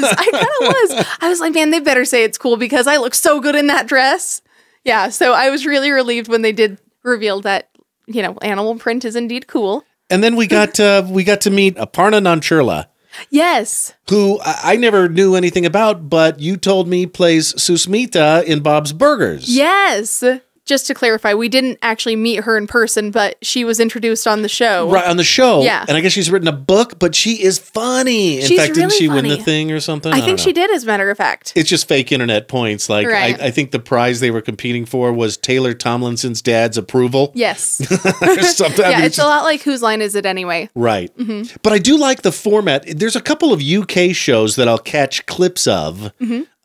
was. I kind of was. I was like, man, they better say it's cool because I look so good in that dress. Yeah. So I was really relieved when they did reveal that, you know, animal print is indeed cool. and then we got uh, we got to meet Aparna Nancherla, Yes. who I, I never knew anything about, but you told me plays Susmita in Bob's Burgers. Yes. Just to clarify, we didn't actually meet her in person, but she was introduced on the show. Right on the show. Yeah. And I guess she's written a book, but she is funny. In She's fact, didn't really she win the thing or something? I don't think she did, as a matter of fact. It's just fake internet points. Like Right. I, I think the prize they were competing for was Taylor Tomlinson's dad's approval. Yes. something. I yeah, mean, it's a lot like whose line is it anyway? Right. Mm-hmm. But I do like the format. There's a couple of UK shows that I'll catch clips of.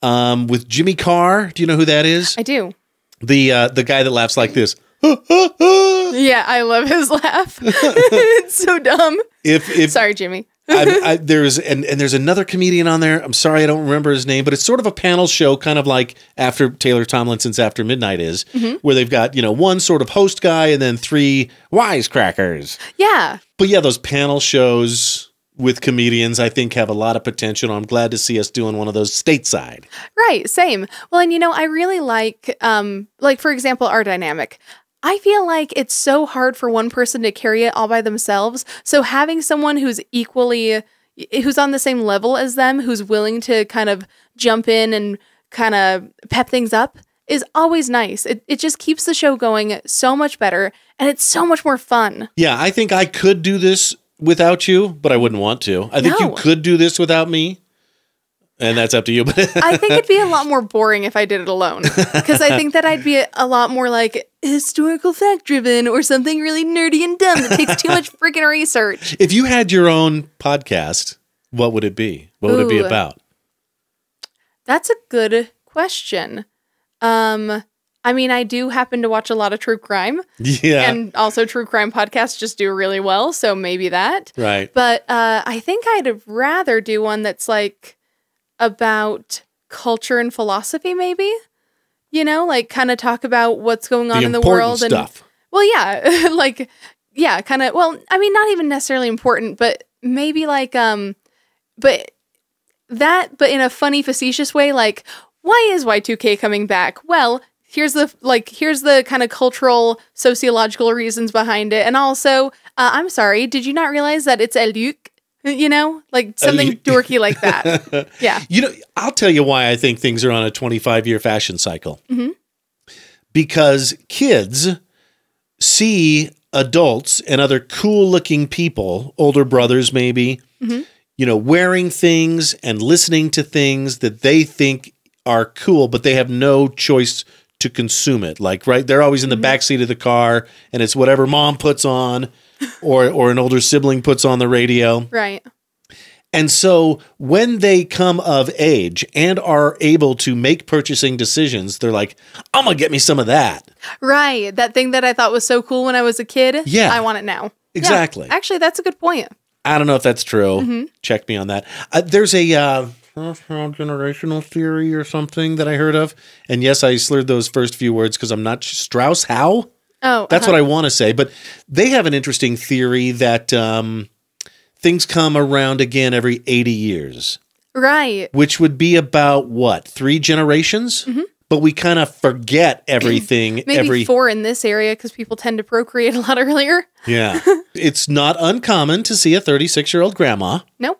Um, with Jimmy Carr, do you know who that is? I do. The uh, the guy that laughs like this. Yeah, I love his laugh. it's so dumb. If if Sorry, Jimmy. I, I, there's and and there's another comedian on there. I'm sorry, I don't remember his name, but it's sort of a panel show, kind of like after Taylor Tomlinson's After Midnight is, Mm-hmm. where they've got you know one sort of host guy and then three wisecrackers. Yeah. But yeah, those panel shows with comedians, I think, have a lot of potential. I'm glad to see us doing one of those stateside. Right, same. Well, and you know, I really like um like for example, our dynamic. I feel like it's so hard for one person to carry it all by themselves. So having someone who's equally who's on the same level as them, who's willing to kind of jump in and kind of pep things up is always nice. It it just keeps the show going so much better and it's so much more fun. Yeah, I think I could do this without you, but I wouldn't want to. I think you could do this without me. and that's up to you. But I think it'd be a lot more boring if I did it alone. Because I think that I'd be a, a lot more like historical fact driven or something really nerdy and dumb that takes too much freaking research. if you had your own podcast, what would it be? What would it be about? That's a good question. Um, I mean, I do happen to watch a lot of true crime, Yeah, and also true crime podcasts just do really well. So maybe that. right. But uh, I think I'd rather do one that's like about culture and philosophy, maybe. You know, like kind of talk about what's going on The in the world and stuff. well, yeah, like yeah, kind of. Well, I mean, not even necessarily important, but maybe like um, but that, but in a funny, facetious way. Like, why is Y two K coming back? Well, here's the like, here's the kind of cultural, sociological reasons behind it, and also, uh, I'm sorry, did you not realize that it's El Luc? You know, like something dorky like that. yeah. You know, I'll tell you why I think things are on a 25 year fashion cycle. Mhm. Because kids see adults and other cool looking people, older brothers maybe, Mhm. you know, wearing things and listening to things that they think are cool, but they have no choice to consume it. Like, right, they're always in the back seat of the car and it's whatever mom puts on or or an older sibling puts on the radio. Right. And so when they come of age and are able to make purchasing decisions, they're like, I'm going to get me some of that. Right. That thing that I thought was so cool when I was a kid. Yeah. I want it now. Yeah. Exactly. Actually, that's a good point. I don't know if that's true. Mm-hmm. Check me on that. Uh, there's a uh, generational theory or something that I heard of. And yes, I slurred those first few words because I'm not Strauss Howe. Oh, That's what I want to say. But they have an interesting theory that um, things come around again every 80 years. right. which would be about what three generations but we kind of forget everything Mm-hmm. Maybe every four in this area because people tend to procreate a lot earlier. yeah it's not uncommon to see a 36 year old grandma Nope.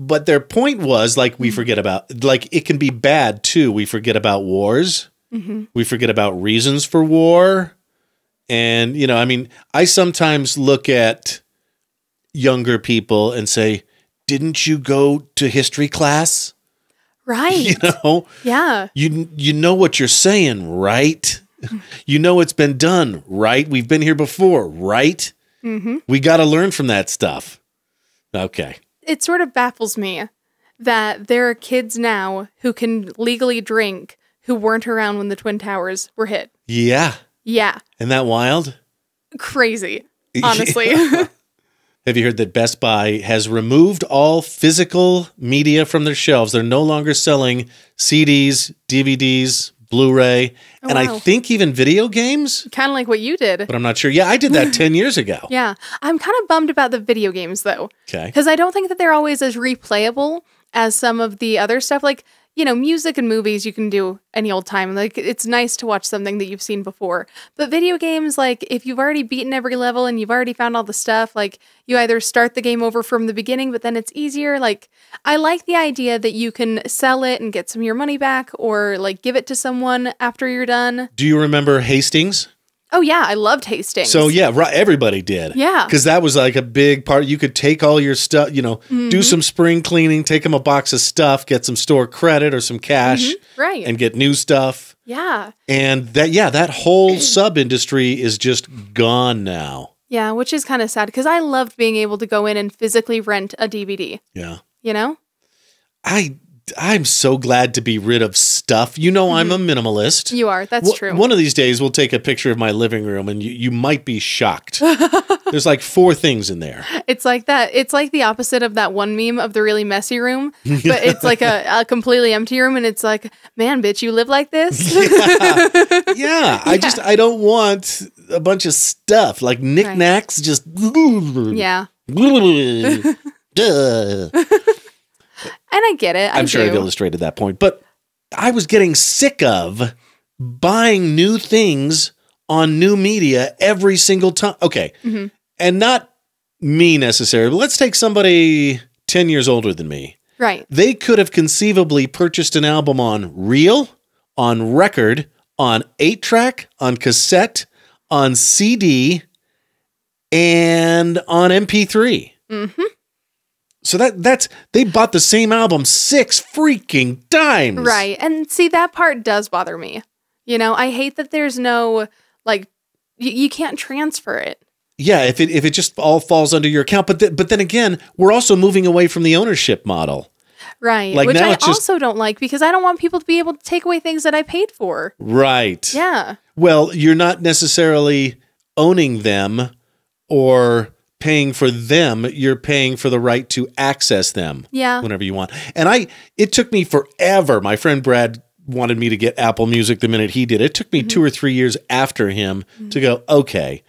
But their point was like we mm-hmm. forget about like it can be bad too we forget about wars mm-hmm. we forget about reasons for war and you know i mean i sometimes look at younger people and say didn't you go to history class Right. you know Yeah. you you know what you're saying, right? Mm-hmm. you know it's been done, right? We've been here before, right? hmm We got to learn from that stuff. Okay. It sort of baffles me that there are kids now who can legally drink who weren't around when the Twin Towers were hit. Yeah. Yeah. Isn't that wild? Crazy. Honestly. Have you heard that Best Buy has removed all physical media from their shelves? They're no longer selling CDs, DVDs, Blu-ray, Oh, and I think even video games, kind of like what you did. but I'm not sure. Yeah, I did that 10 years ago. Yeah. I'm kind of bummed about the video games though. Okay. because I don't think that they're always as replayable as some of the other stuff. Like you know, music and movies you can do any old time. Like it's nice to watch something that you've seen before. But video games, like if you've already beaten every level and you've already found all the stuff, like you either start the game over from the beginning, but then it's easier. Like I like the idea that you can sell it and get some of your money back, or like give it to someone after you're done. Do you remember Hastings? Oh yeah, I loved Hastings. So yeah, right. Everybody did. Yeah. because that was like a big part. You could take all your stuff, you know, Mm-hmm. do some spring cleaning, take them a box of stuff, get some store credit or some cash, right. and get new stuff. yeah. And that, yeah, that whole sub industry is just gone now. Yeah, which is kind of sad because I loved being able to go in and physically rent a DVD, Yeah, you know? I I'm so glad to be rid of stuff. You know, I'm a mm-hmm. minimalist. You are. That's true. One of these days, we'll take a picture of my living room, and you, you might be shocked. There's like four things in there. It's like that. It's like the opposite of that one meme of the really messy room, but it's like a, a completely empty room, and it's like, man, bitch, you live like this? Yeah, Yeah. I just I don't want a bunch of stuff like knickknacks. Just yeah. Duh. And I get it. I I'm sure I've illustrated that point, but I was getting sick of buying new things on new media every single time. Okay, Mm-hmm. and not me necessarily, but let's take somebody 10 years older than me. Right. They could have conceivably purchased an album on reel, on record, on 8 track, on cassette, on CD, and on MP3. hmm So that that's they bought the same album six freaking times. Right. And see, that part does bother me. You know, I hate that there's no, like, y- you can't transfer it. Yeah, if it if it just all falls under your account, but th- but then again, we're also moving away from the ownership model. Right. Like, Which now I just- also don't like because I don't want people to be able to take away things that I paid for. Right. Yeah. Well, you're not necessarily owning them or paying for them. You're paying for the right to access them Yeah. whenever you want. And I, it took me forever. My friend Brad wanted me to get Apple Music the minute he did. It took me mm-hmm. two or three years after him to mm-hmm. go, okay.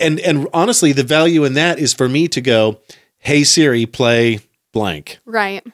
And and honestly, the value in that is for me to go, hey Siri, play blank. Right.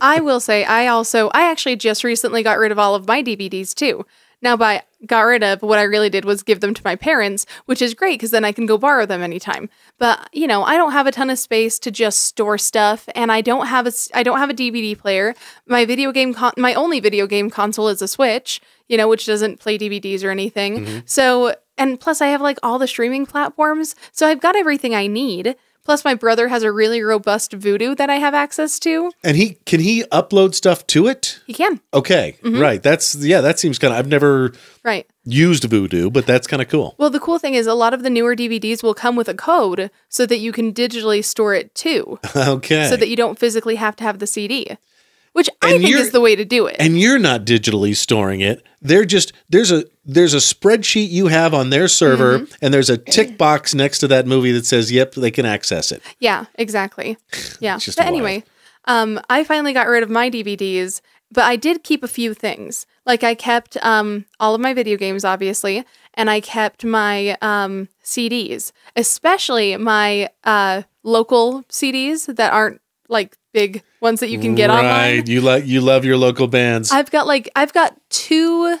I will say, I also, I actually just recently got rid of all of my DVDs too. Now, by got rid of, what I really did was give them to my parents, which is great because then I can go borrow them anytime. But you know, I don't have a ton of space to just store stuff, and I don't have a, I don't have a DVD player. My video game, con- my only video game console is a Switch, you know, which doesn't play DVDs or anything. Mm-hmm. So, and plus, I have like all the streaming platforms, so I've got everything I need. Plus, my brother has a really robust Vudu that I have access to. And he can he upload stuff to it? He can. Okay, mm-hmm. right. That's yeah. That seems kind of. I've never Right. used Vudu, but that's kind of cool. Well, the cool thing is a lot of the newer DVDs will come with a code so that you can digitally store it too, Okay. so that you don't physically have to have the CD, which I And think is the way to do it. and you're not digitally storing it. They're just there's a there's a spreadsheet you have on their server, Mm-hmm. and there's a tick box next to that movie that says, "Yep, they can access it." yeah, exactly. Yeah. just but wild. anyway, um, I finally got rid of my DVDs, but I did keep a few things. Like I kept um, all of my video games, obviously, and I kept my um, CDs, especially my uh, local CDs that aren't like big ones that you can get right. online. You like you love your local bands. I've got like I've got two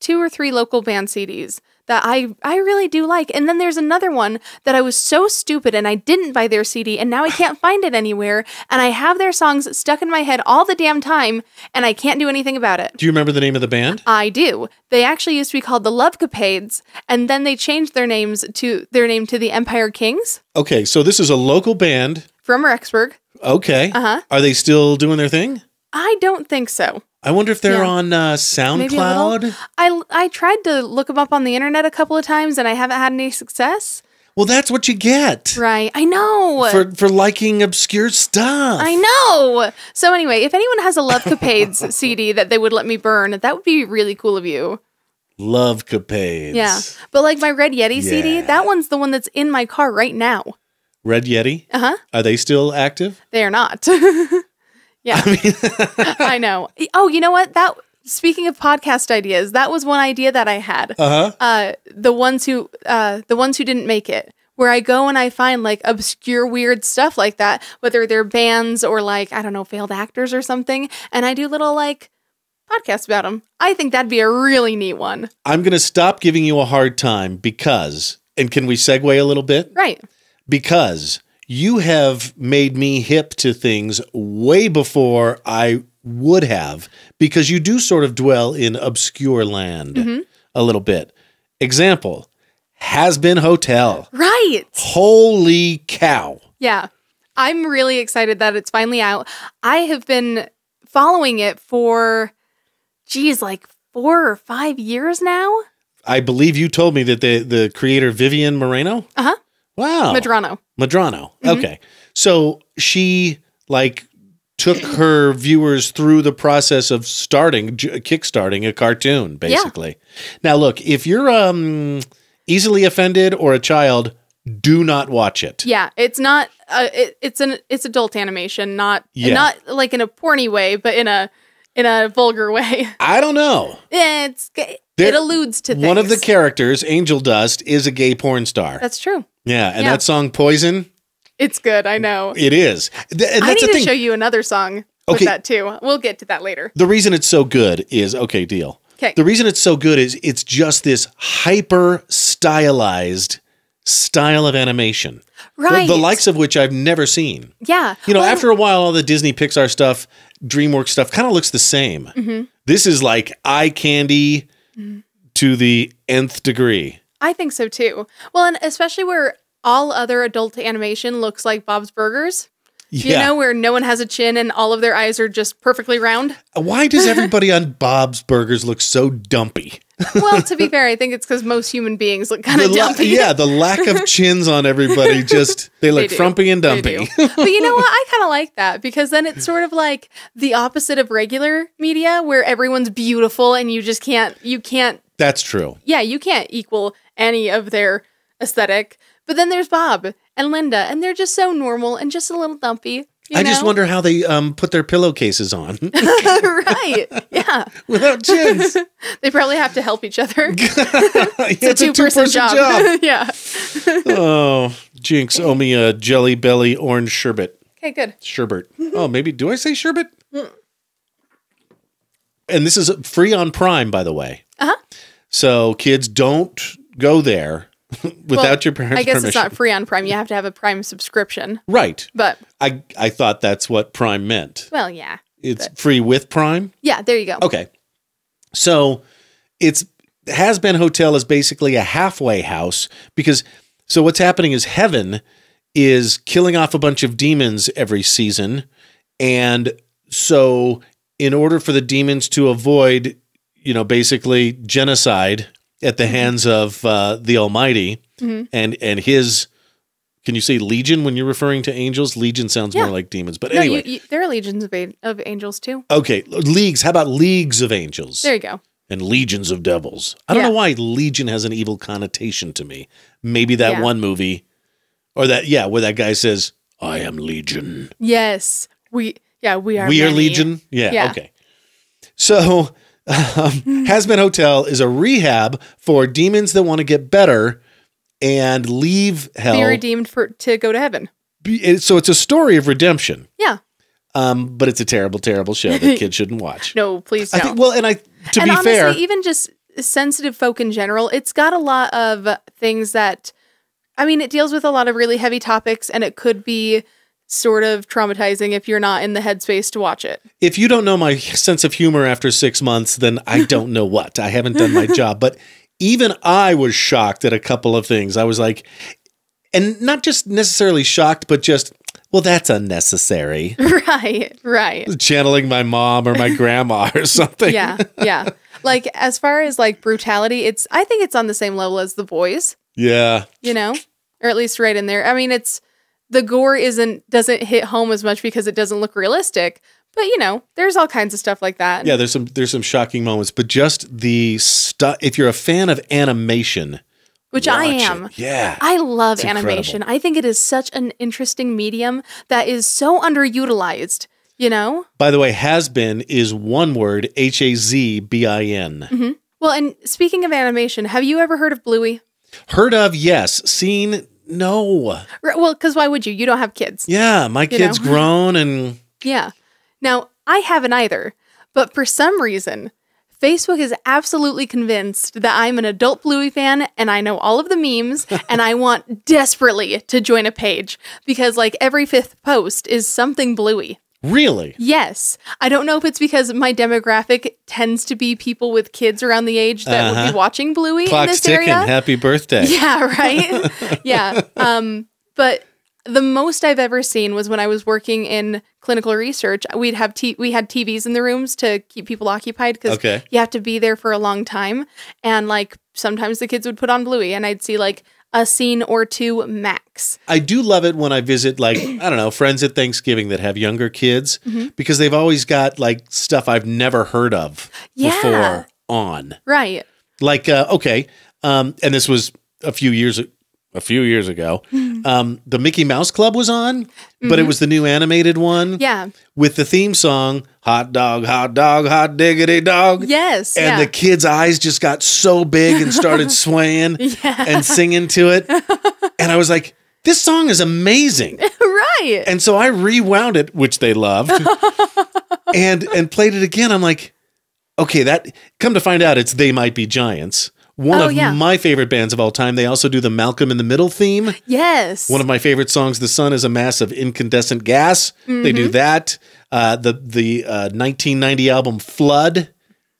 two or three local band CDs that I I really do like. And then there's another one that I was so stupid and I didn't buy their CD and now I can't find it anywhere and I have their songs stuck in my head all the damn time and I can't do anything about it. Do you remember the name of the band? I do. They actually used to be called the Love Capades and then they changed their names to their name to the Empire Kings Okay, so this is a local band. from Rexburg. Okay. Uh-huh. Are they still doing their thing? I don't think so. I wonder if they're Yeah. on uh, Maybe a little. SoundCloud. I I tried to look them up on the internet a couple of times and I haven't had any success. Well, that's what you get Right. I know. for for liking obscure stuff. I know. So anyway, if anyone has a Love Capades CD that they would let me burn, that would be really cool of you. Love capades. Yeah. But like my Red Yeti CD, that one's the one that's in my car right now. Red Yeti. Uh huh. Are they still active? They are not. yeah. I know. Oh, you know what? That speaking of podcast ideas, that was one idea that I had. Uh huh. uh the ones who uh the ones who didn't make it where I go and I find like obscure weird stuff like that whether they're bands or like I don't know failed actors or something and I do little like podcasts about them. I think that'd be a really neat one. I'm going to stop giving you a hard time because, and can we segue a little bit? Right. Because you have made me hip to things way before I would have, because you do sort of dwell in obscure land a little bit. Example Hazbin Hotel. Right. Holy cow. Yeah. I'm really excited that it's finally out. I have been following it for geez like 4 or 5 years now. I believe you told me that the, the creator Vivienne Moreno. Uh-huh. Wow. Medrano. Medrano. Mm-hmm. Okay. So she like took her viewers through the process of starting kickstarting a cartoon basically. Now look, if you're um easily offended or a child, do not watch it. Yeah, it's not. Uh, it, it's an it's adult animation, not Yeah. not like in a porny way, but in a in a vulgar way. I don't know. It's it There- alludes to things. One of the characters, Angel Dust, is a gay porn star. That's true. Yeah, and yeah. that song Poison, It's good. I know. it is. Th- And I need the to show you another song with Okay. that too. We'll get to that later. the reason it's so good is okay, deal. 'Kay. The reason it's so good is it's just this hyper stylized style of animation. the- Right. The, likes of which I've never seen. Yeah. You know, Well, after a while, all the Disney Pixar stuff, DreamWorks stuff kind of looks the same. Mm-hmm. This is like eye candy to the nth degree. I think so too. Well, and especially where all other adult animation looks like Bob's Burgers. You know, where no one has a chin and all of their eyes are just perfectly round. Uh, why does everybody on Bob's Burgers look so dumpy? Well, to be fair, I think it's because most human beings look kind of dumpy. yeah, the lack of chins on everybody just they look do. frumpy and dumpy. but you know what? I kind of like that because then it's sort of like the opposite of regular media where everyone's beautiful and you just can't, you can't, That's true. yeah, you can't equal any of their aesthetic. But then there's Bob and Linda and they're just so normal and just a little dumpy. you I just wonder how they um, put their pillowcases on right. Yeah. without chins. They probably have to help each other. it's It's a two person job. yeah. oh, Jinx, owe me a jelly belly orange sherbet. Okay, good. Sherbet. Oh, maybe do I say sherbet? And this is free on Prime, by the way. Uh-huh. So kids don't go there without Well, your parents' I guess permission. it's not free on Prime. You have to have a Prime subscription. right. But, I I thought that's what Prime meant. well, yeah. It's free with Prime. Yeah, there you go. Okay. So it's Hazbin Hotel is basically a halfway house because so what's happening is Heaven is killing off a bunch of demons every season. And so in order for the demons to avoid, you know, basically genocide at the hands of uh, the Almighty Mhm. and and his can you say legion when you're referring to angels? Legion sounds Yeah. more like demons. But No, anyway, you, you, there are legions of, a- of angels too. okay, leagues. How about leagues of angels? There you go. and legions of devils. I don't Yeah. know why legion has an evil connotation to me. Maybe that Yeah. one movie or that yeah, where that guy says, "I am legion." Yes, we. Yeah, we are. we are legion? Yeah. okay. So, um, Hazbin Hotel is a rehab for demons that want to get better and leave hell. Be redeemed for to go to heaven. Be- So it's a story of redemption. Yeah. Um, but it's a terrible, terrible show that kids shouldn't watch. No, please I don't. think well, and I to and be honestly, fair, even just sensitive folk in general, it's got a lot of things that, I mean, it deals with a lot of really heavy topics, and it could be sort of traumatizing if you're not in the headspace to watch it. if you don't know my sense of humor after six months, then I don't know what. I haven't done my job. But even I was shocked at a couple of things. I was like, and not just necessarily shocked, but just, well, that's unnecessary. right, right. Channeling my mom or my grandma or something. Yeah, yeah. Like as far as like brutality, it's I think it's on the same level as the boys. Yeah. you know, or at least right in there. I mean, it's the gore isn't doesn't hit home as much because it doesn't look realistic, but you know, there's all kinds of stuff like that. Yeah, there's some there's some shocking moments, but just the stuff if you're a fan of animation, which I am. it. Yeah. I love It's animation. I think it is such an interesting medium that is so underutilized, you know? By the way, Hazbin is one word, H A Z B I N. Mm-hmm. Well, and speaking of animation, have you ever heard of Bluey? Heard of, yes. Seen, no. R- Well, because why would you? You don't have kids. Yeah, my kid's know? grown and Yeah. Now, I haven't either, but for some reason, Facebook is absolutely convinced that I'm an adult Bluey fan and I know all of the memes and I want desperately to join a page because like every fifth post is something Bluey. Really. Yes. I don't know if it's because my demographic tends to be people with kids around the age that would Uh-huh. be watching Bluey in Clock's this ticking. area. Happy birthday. Yeah, right? yeah. Um, but the most I've ever seen was when I was working in clinical research. We'd have t- we had TVs in the rooms to keep people occupied because Okay. you have to be there for a long time. And like sometimes the kids would put on Bluey, and I'd see like a scene or two max. I do love it when I visit, like, I don't know, friends at Thanksgiving that have younger kids Mm-hmm. because they've always got like stuff I've never heard of Yeah. before on. Right. Like, uh, okay, um, and this was a few years a few years ago. Mm-hmm. Um, the Mickey Mouse Club was on, but it was the new animated one Yeah. with the theme song "Hot Dog, Hot Dog, Hot Diggity Dog." Yes. And yeah. the kid's eyes just got so big and started swaying and singing to it. And I was like, this song is amazing. right. And so I rewound it, which they loved, and and played it again. I'm like, okay, that come to find out it's They Might Be Giants. One Oh, of yeah. my favorite bands of all time. They also do the Malcolm in the Middle theme. yes. One of my favorite songs, "The Sun is a Mass of Incandescent Gas." They Mm-hmm. do that. Uh, the the uh, 1990 album "Flood"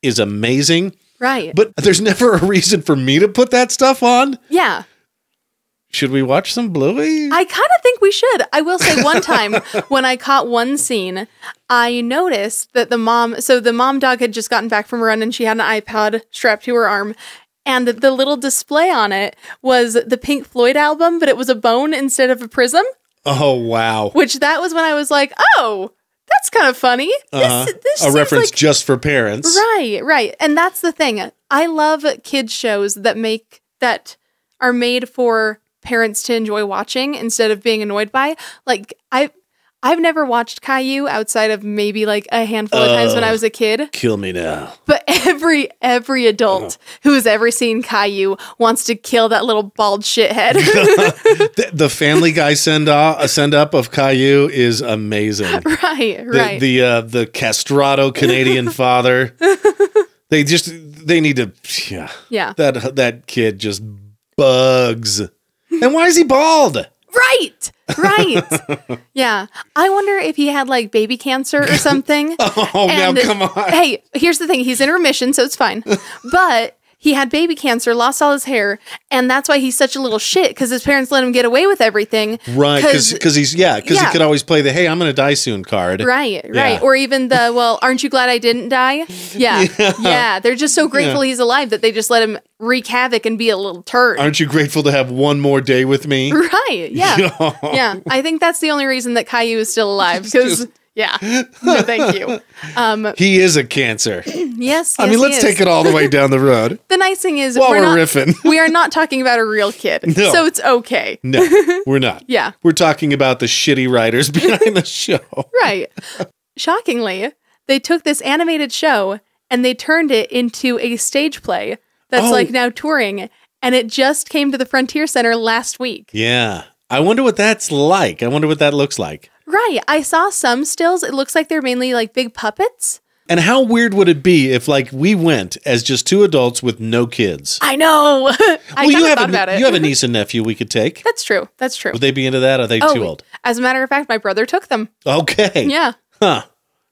is amazing, right. but there's never a reason for me to put that stuff on. yeah. Should we watch some Bluey? I kind of think we should. I will say one time when I caught one scene, I noticed that the mom, so the mom dog had just gotten back from a run and she had an iPod strapped to her arm. And the little display on it was the Pink Floyd album, but it was a bone instead of a prism, oh wow. which that was when I was like, oh, that's kind of funny. Uh-huh. This, this A reference like just for parents. Right, right. And that's the thing. I love kids shows that make that are made for parents to enjoy watching instead of being annoyed by. Like I I've never watched Caillou outside of maybe like a handful of times when I was a kid, Kill me now. but every every adult who has ever seen Caillou wants to kill that little bald shithead. The, the Family Guy send off, a send up of Caillou is amazing. right, The right. the uh, the castrato Canadian father. They just they need to yeah. yeah. That that kid just bugs. And why is he bald? Right. Right. yeah. I wonder if he had like baby cancer or something. Oh, now come on. Hey, here's the thing. He's in remission, so it's fine. But he had baby cancer, lost all his hair, and that's why he's such a little shit because his parents let him get away with everything. Right, because he's yeah, because Yeah. he could always play the "Hey, I'm going to die soon" card. Right, right. Yeah. Or even the, well, aren't you glad I didn't die? Yeah. Yeah. They're just so grateful he's alive that they just let him wreak havoc and be a little turd. Aren't you grateful to have one more day with me? right. Yeah. yeah. I think that's the only reason that Caillou is still alive because, yeah. No, thank you. Um, He is a cancer. yes. I mean, let's take it all the way down the road. The nice thing is, While we're, we're not, riffing. we are not talking about a real kid, No. so it's okay. No, we're not. Yeah. We're talking about the shitty writers behind the show. Right. Shockingly, they took this animated show and they turned it into a stage play that's Oh. like now touring, and it just came to the Frontier Center last week. Yeah. I wonder what that's like. I wonder what that looks like. Right. I saw some stills. It looks like they're mainly like big puppets. And how weird would it be if, like, we went as just two adults with no kids? I know. I well, you have thought a, you have a niece and nephew we could take. That's true. That's true. Would they be into that? Are they oh, too old? as a matter of fact, my brother took them. Okay. Yeah. Huh.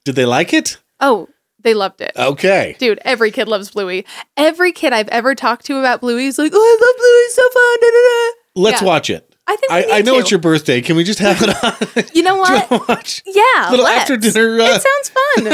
Did they like it? Oh, they loved it. Okay. Dude, every kid loves Bluey. Every kid I've ever talked to about Bluey is like, oh, I love Bluey, it's so fun. Da, da, da. Let's Yeah. watch it. I think I, I know to. it's your birthday. Can we just have it on? You know what? You watch? Yeah, Little let's. after dinner, uh, it sounds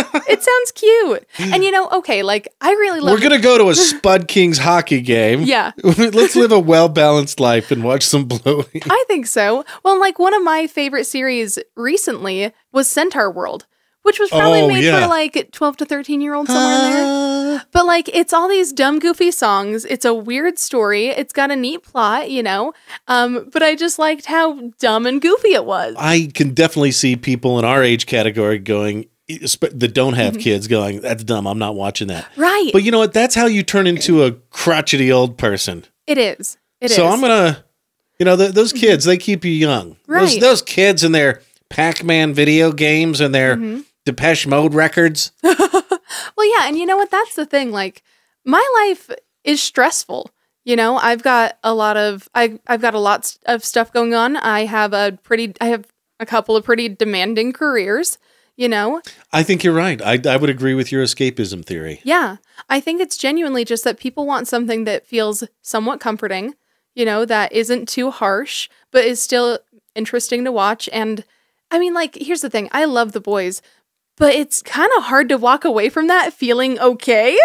fun. it sounds cute. And you know, okay, like I really love. We're gonna go to a Spud Kings hockey game. Yeah. Let's live a well balanced life and watch some Bluey. I think so. Well, like one of my favorite series recently was Centaurworld, which was probably Oh, made yeah. for like twelve to thirteen year olds somewhere in there. But like it's all these dumb, goofy songs. It's a weird story. It's got a neat plot, you know. Um, but I just liked how dumb and goofy it was. I can definitely see people in our age category going that don't have Mm-hmm. kids going, "That's dumb. I'm not watching that." Right. But you know what? That's how you turn into a crotchety old person. it is. It is. so I'm gonna, you know, th- those kids they keep you young. Those, Right. those kids and their Pac-Man video games and their Mm-hmm. Depeche Mode records. Well, yeah, and you know what? That's the thing. Like, my life is stressful. You know, I've got a lot of I I've got a lot of stuff going on. I have a pretty I have a couple of pretty demanding careers. You know, I think you're right. I, I would agree with your escapism theory. yeah. I think it's genuinely just that people want something that feels somewhat comforting. You know, that isn't too harsh, but is still interesting to watch. And I mean, like, here's the thing: I love the boys, but it's kind of hard to walk away from that feeling okay.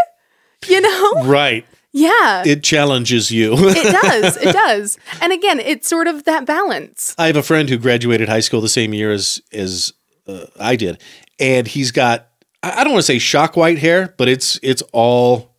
You know? Right. Yeah. It challenges you. it does. It does. And again, it's sort of that balance. I have a friend who graduated high school the same year as as uh, I did, and he's got I don't want to say shock white hair, but it's it's all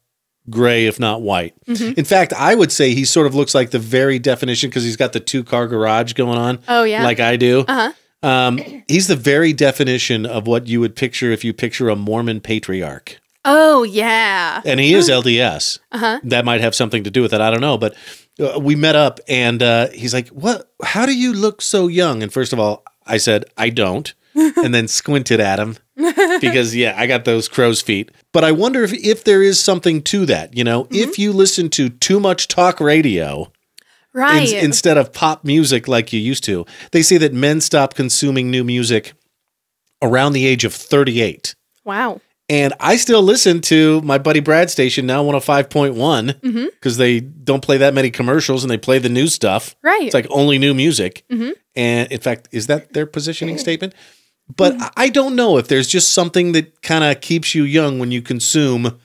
gray if not white. Mm-hmm. In fact, I would say he sort of looks like the very definition because he's got the two car garage going on. Oh, yeah. like I do. Uh-huh. Um, he's the very definition of what you would picture if you picture a Mormon patriarch, Oh, yeah. and he is LDS. Uh-huh. That might have something to do with it. I don't know, but uh, we met up, and uh, he's like, "What? How do you look so young?" And first of all, I said, "I don't," and then squinted at him because yeah, I got those crow's feet. But I wonder if if there is something to that. You know, Mm-hmm. if you listen to too much talk radio in- Right. instead of pop music like you used to, they say that men stop consuming new music around the age of thirty-eight. wow. And I still listen to my buddy Brad station now 105.1 because Mhm. they don't play that many commercials and they play the new stuff. Right. It's like only new music. Mhm. And in fact, is that their positioning statement? But I- I don't know if there's just something that kind of keeps you young when you consume,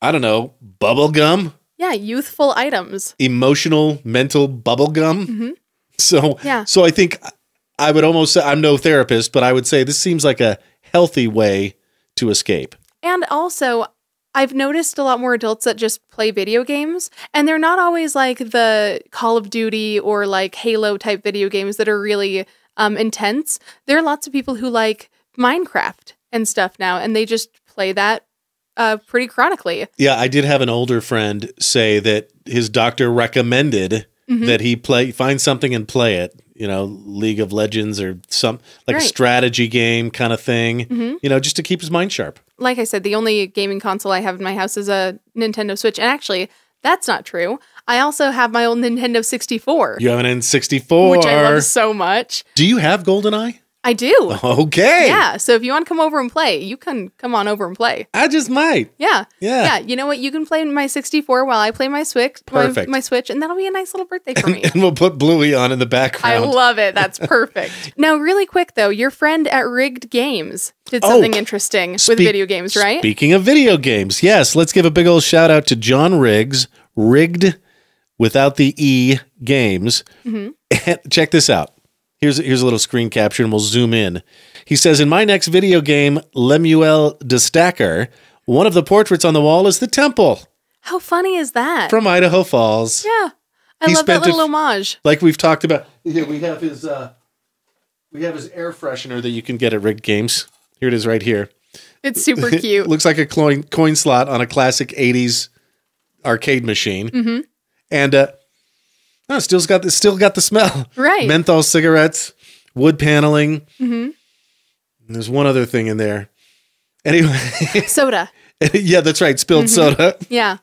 I don't know, bubble gum, yeah, youthful items. emotional, mental bubble gum. Mhm. So, Yeah. so I think I would almost say I'm no therapist, but I would say this seems like a healthy way to escape. And also, I've noticed a lot more adults that just play video games, and they're not always like the Call of Duty or like Halo type video games that are really um, intense. There are lots of people who like Minecraft and stuff now, and they just play that uh, pretty chronically. Yeah, I did have an older friend say that his doctor recommended Mhm. that he play find something and play it. You know, League of Legends or some like a strategy game kind of thing. Mhm. You know, just to keep his mind sharp. Like I said, the only gaming console I have in my house is a Nintendo Switch, and actually, that's not true. I also have my old Nintendo 64, You have an N64. which I love so much. Do you have GoldenEye? I do. Okay. Yeah, so if you want to come over and play, you can come on over and play. I just might. Yeah. Yeah. Yeah, you know what? You can play my 64 while I play my Switch, my, Perfect. my Switch, and that'll be a nice little birthday for me. And we'll put Bluey on in the background. I love it. That's perfect. now, really quick though, your friend at Rigg'd Games did Oh, something interesting with video games, right? Speaking of video games, yes, let's give a big old shout out to John Riggs, rigged without the E games. Mhm. Check this out. Here's here's a little screen capture and we'll zoom in. He says, In my next video game, Lemuel da Stacker, one of the portraits on the wall is the temple How funny is that? from Idaho Falls. yeah. I He love that little homage. Like we've talked about. Yeah, we have his uh we have his air freshener that you can get at Rigg'd games. Here it is right here. It's super cute. looks like a coin coin slot on a classic '80s arcade machine, hmm and uh, oh, still's got the still got the smell. Right. Menthol cigarettes, wood paneling. hmm And there's one other thing in there. Anyway, Soda. yeah, that's right. Spilled Mm-hmm. soda. Yeah.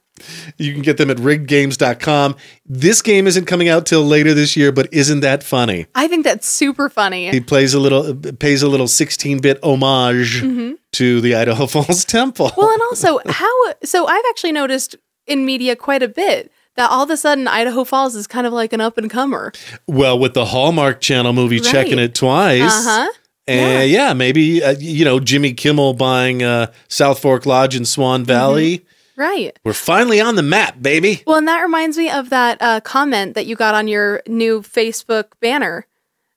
You can get them at riggedgames.com. This game isn't coming out till later this year, but isn't that funny? I think that's super funny. He plays a little, pays a little 16-bit homage to the Idaho Falls Temple. Well, and also how so I've actually noticed in media quite a bit that all of a sudden Idaho Falls is kind of like an up and comer. Well, with the Hallmark Channel movie Right. checking it twice. Uh-huh. And yeah, maybe, uh, you know, Jimmy Kimmel buying uh, South Fork Lodge in Swan Valley. Right. We're finally on the map, baby. Well, and that reminds me of that uh, comment that you got on your new Facebook banner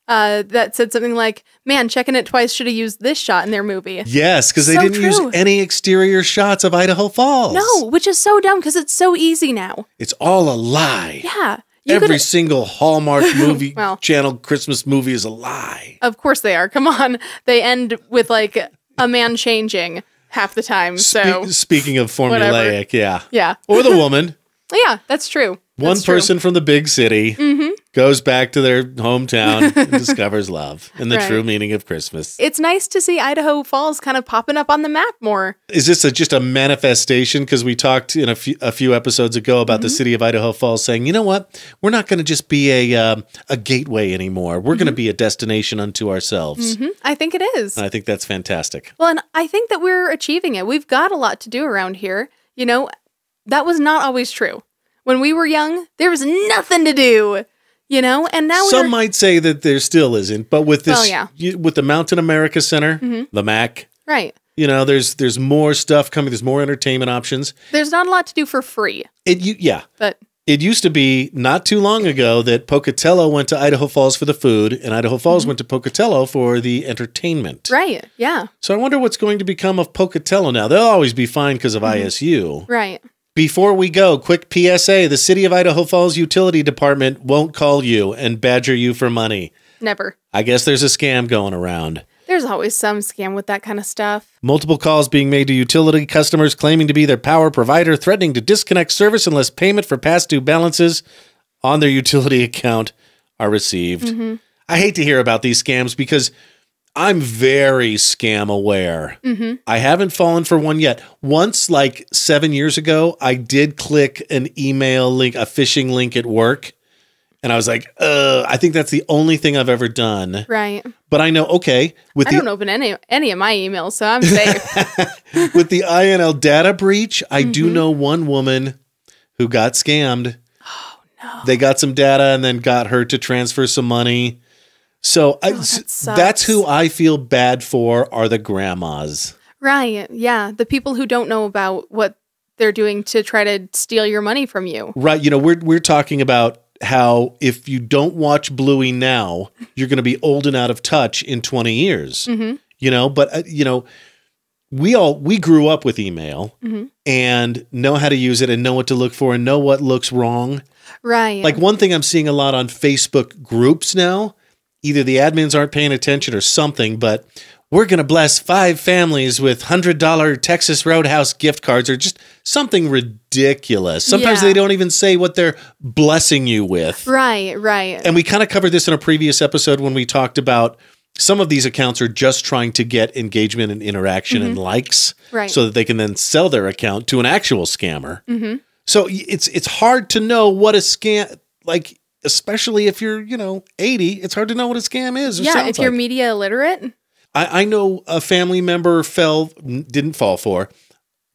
uh, that said something like, "Man, checking it twice should have used this shot in their movie." Yes, because they So didn't use any exterior shots of Idaho Falls. No, which is so dumb because it's so easy now. It's all a lie. Yeah. Every could, single Hallmark movie Well. channel Christmas movie is a lie. of course they are. Come on, they end with like a man changing half the time. So Spe- speaking of formulaic, yeah. yeah, Or the woman, yeah, that's true. one That's true. person from the big city Mhm. Goes back to their hometown and discovers love and the Right. true meaning of Christmas. It's nice to see Idaho Falls kind of popping up on the map more. Is this a, just a manifestation? Because we talked in a few, a few episodes ago about Mm-hmm. the city of Idaho Falls saying, you know what, we're not going to just be a um, a gateway anymore. We're going to be a destination unto ourselves. hmm I think it is. I think that's fantastic. Well, and I think that we're achieving it. We've got a lot to do around here. You know, that was not always true. When we were young, there was nothing to do, you know, and now Some might say that there still isn't, but with this, yeah. you, with the Mountain America Center, Mhm. the MAC, right. you know, there's there's more stuff coming. There's more entertainment options. There's not a lot to do for free, It you yeah. but It used to be not too long ago that Pocatello went to Idaho Falls for the food, and Idaho Falls went to Pocatello for the entertainment. Right. Yeah. So I wonder what's going to become of Pocatello now. They'll always be fine because of Mm-hmm. ISU. Right. Before we go, quick PSA the City of Idaho Falls Utility Department won't call you and badger you for money. Never. I guess there's a scam going around. There's always some scam with that kind of stuff. Multiple calls being made to utility customers claiming to be their power provider, threatening to disconnect service unless payment for past due balances on their utility account are received. Mm-hmm. I hate to hear about these scams because I'm very scam aware. hmm I haven't fallen for one yet. Once, like seven years ago, I did click an email link, a phishing link at work, And I was like, uh, I think that's the only thing I've ever done. Right. But I know, okay, with I the don't open any any of my emails, so I'm safe. with the INL data breach, I do Mm-hmm. know one woman who got scammed. Oh no. They got some data and then got her to transfer some money. So I, Oh, that that's who. I feel bad for are the grandmas. right. Yeah. The people who don't know about what they're doing to try to steal your money from you. Right. You know, we're we're talking about how if you don't watch Bluey now, you're going to be old and out of touch in 20 years. Mm-hmm. You know, but uh, you know, we all we grew up with email Mhm. and know how to use it and know what to look for and know what looks wrong. Right. Like one thing I'm seeing a lot on Facebook groups now, either the admins aren't paying attention or something, but we're going to bless five families with $100 Texas Roadhouse gift cards or just something ridiculous. Sometimes Yeah. they don't even say what they're blessing you with. right. Right. And we kind of covered this in a previous episode when we talked about some of these accounts are just trying to get engagement and interaction and likes Mm-hmm. Right. so that they can then sell their account to an actual scammer. Mhm. So it's it's hard to know what a scam like especially if you're, you know, 80, it's hard to know what a scam is. or yeah. If you're like. media illiterate. I, I know a family member fell, didn't fall for,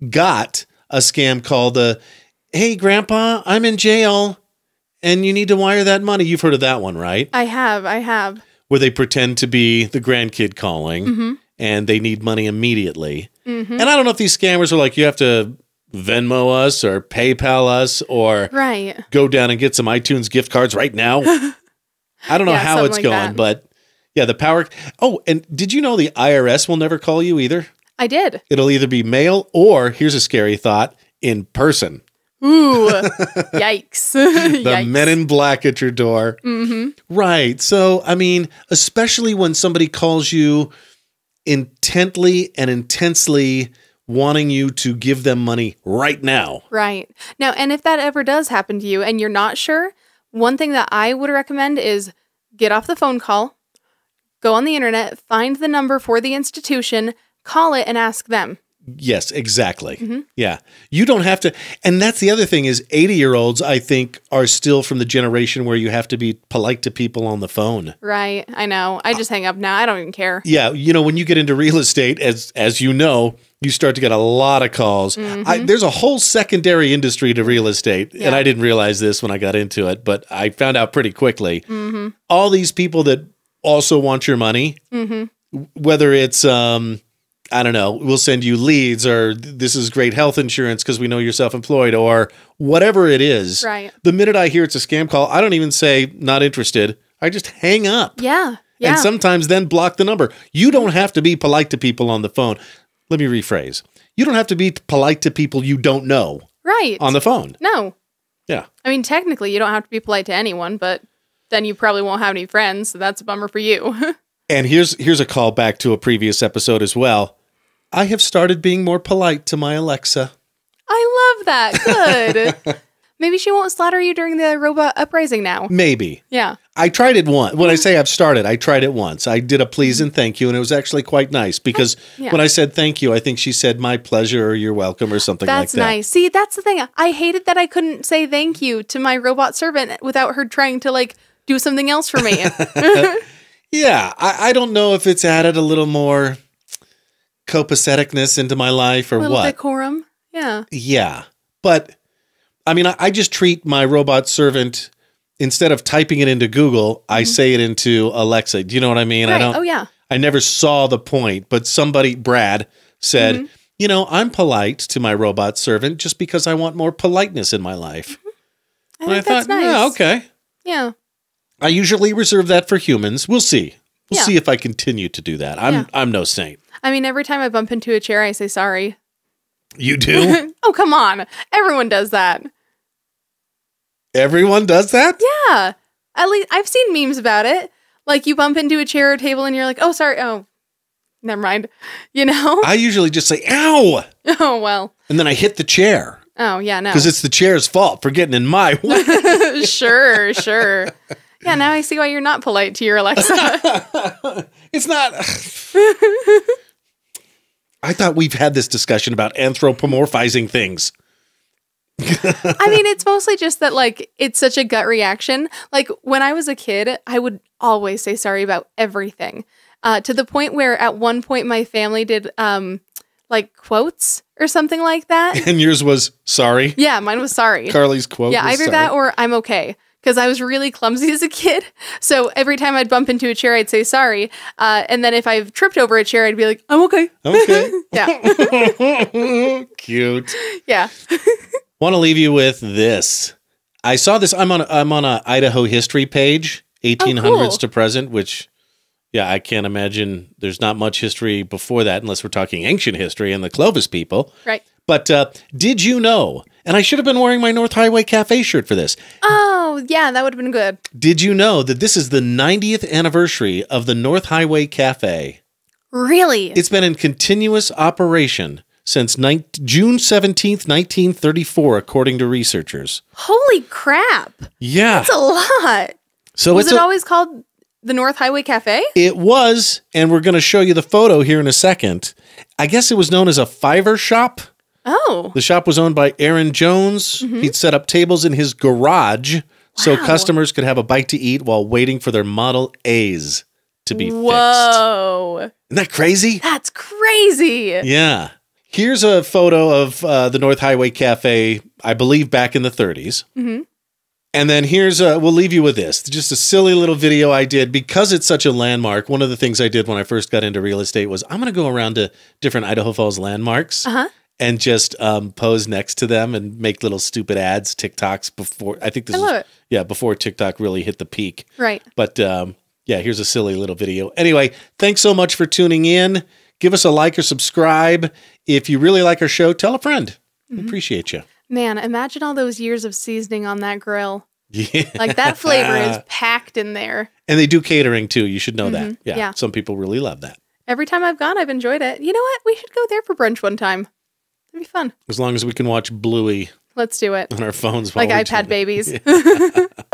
got a scam called the, "Hey, Grandpa, I'm in jail, and you need to wire that money." You've heard of that one, right? I have. I have. Where they pretend to be the grandkid calling, Mm-hmm. and they need money immediately. And I don't know if these scammers are like, you have to Venmo us or PayPal us or Right. go down and get some iTunes gift cards right now. I don't know Yeah, how it's like going, that. but yeah, the power. Oh, and did you know the IRS will never call you either? I did. It'll either be mail or here's a scary thought in person. Ooh. Yikes. The Yikes. men in black at your door. mm-hmm. Right. So, I mean, especially when somebody calls you intently and intensely wanting you to give them money right now. Right. Now, and if that ever does happen to you and you're not sure, one thing that I would recommend is get off the phone call, go on the internet, find the number for the institution, call it, and ask them. Yes, exactly. Mm-hmm. Yeah. You don't have to. And that's the other thing is 80 year olds, I think, are still from the generation where you have to be polite to people on the phone. Right. I know. I just hang up now. I don't even care. Yeah. You know, when you get into real estate, as as you know, you start to get a lot of calls. I, there's a whole secondary industry to real estate. And Mm-hmm. I didn't realize this when I got into it, but I found out pretty quickly. Mm-hmm. All these people that also want your money, Mm-hmm. whether it's um I don't know, we'll send you leads or this is great health insurance because we know you're self-employed or whatever it is. Right. The minute I hear it's a scam call, I don't even say not interested. I just hang up. Yeah. Yeah. And sometimes then block the number. You don't have to be polite to people on the phone. Let me rephrase. You don't have to be polite to people you don't know right. on the phone. no. Yeah. I mean, technically, you don't have to be polite to anyone, but then you probably won't have any friends. So that's a bummer for you. And here's here's a call back to a previous episode as well. I have started being more polite to my Alexa. I love that. Good. Maybe she won't slaughter you during the robot uprising now. Maybe. Yeah. I tried it once. When I say I've started, I tried it once. I did a please and thank you, and it was actually quite nice because oh, Yeah. when I said thank you, I think she said my pleasure or you're welcome or something That's like that. That's nice. See, that's the thing. I hated that I couldn't say thank you to my robot servant without her trying to like do something else for me. Yeah, I, I don't know if it's added a little more copaceticness into my life or a what. decorum. Yeah. Yeah, but I mean, I, I just treat my robot servant instead of typing it into Google, I say it into Alexa. Do you know what I mean? I Mm-hmm. Don't. Oh yeah. I never saw the point, but somebody, Brad, said, Mm-hmm. you know, I'm polite to my robot servant just because I want more politeness in my life. I And think that's nice. yeah, okay. Yeah. I usually reserve that for humans. We'll see. We'll Yeah. see if I continue to do that. I'm Yeah. I'm no saint. I mean, every time I bump into a chair, I say sorry. You do? oh, come on. Everyone does that. Everyone does that? Yeah. At least I've seen memes about it. Like you bump into a chair or table and you're like, oh, sorry. Oh, never mind. You know? I usually just say ow oh, well. and then I hit the chair Oh, yeah, no. because it's the chair's fault for getting in my way. sure, sure. Yeah, now I see why you're not polite to your Alexa. it's not I thought we've had this discussion about anthropomorphizing things. I mean, it's mostly just that like it's such a gut reaction. Like when I was a kid, I would always say sorry about everything. Uh, to the point where at one point my family did um like quotes or something like that. And yours was sorry. Yeah, mine was sorry. Karley's quote. yeah, either sorry. that or I'm okay. Because I was really clumsy as a kid. So every time I'd bump into a chair, I'd say sorry. Uh, and then if I've tripped over a chair, I'd be like, I'm okay. Okay. Yeah. Cute. yeah. Want to leave you with this. I saw this. I'm on. I'm on a Idaho history page, 1800s cool. to present. Which, yeah, I can't imagine. There's not much history before that, unless we're talking ancient history and the Clovis people. Right. But uh, did you know? And I should have been wearing my North Hi-Way Cafe shirt for this. Oh, yeah, that would have been good. Did you know that this is the 90th anniversary of the North Hi-Way Cafe? Really? It's been in continuous operation since June 17th, 1934, according to researchers. Holy crap. Yeah. That's a lot. So Was it's it a- always called the North Hi-Way Cafe? it was, and we're going to show you the photo here in a second. I guess it was known as a fiver shop. Oh, The shop was owned by Aaron Jones. He'd set up tables in his garage so customers could have a bite to eat while waiting for their Model A's to be fixed. whoa. Isn't that crazy? That's crazy. Yeah. Here's a photo of uh, the North Hi-Way Cafe, I believe back in the 30s. Mhm. And then here's a, we'll leave you with this. Just a silly little video I did because it's such a landmark. One of the things I did when I first got into real estate was I'm going to go around to different Idaho Falls landmarks Uh-huh. And just um, pose next to them and make little stupid ads, TikToks before. I think this I is, love it. yeah, before TikTok really hit the peak. Right. But um, yeah, here's a silly little video. Anyway, thanks so much for tuning in. Give us a like or subscribe. If you really like our show, tell a friend. We Appreciate you. Man, imagine all those years of seasoning on that grill. Yeah. Like that flavor is packed in there. And they do catering too. You should know that. Mhm. Yeah, Yeah. Some people really love that. Every time I've gone, I've enjoyed it. You know what? We should go there for brunch one time. It'd be fun. As long as we can watch Bluey Let's do it. on our phones while Like iPad babies.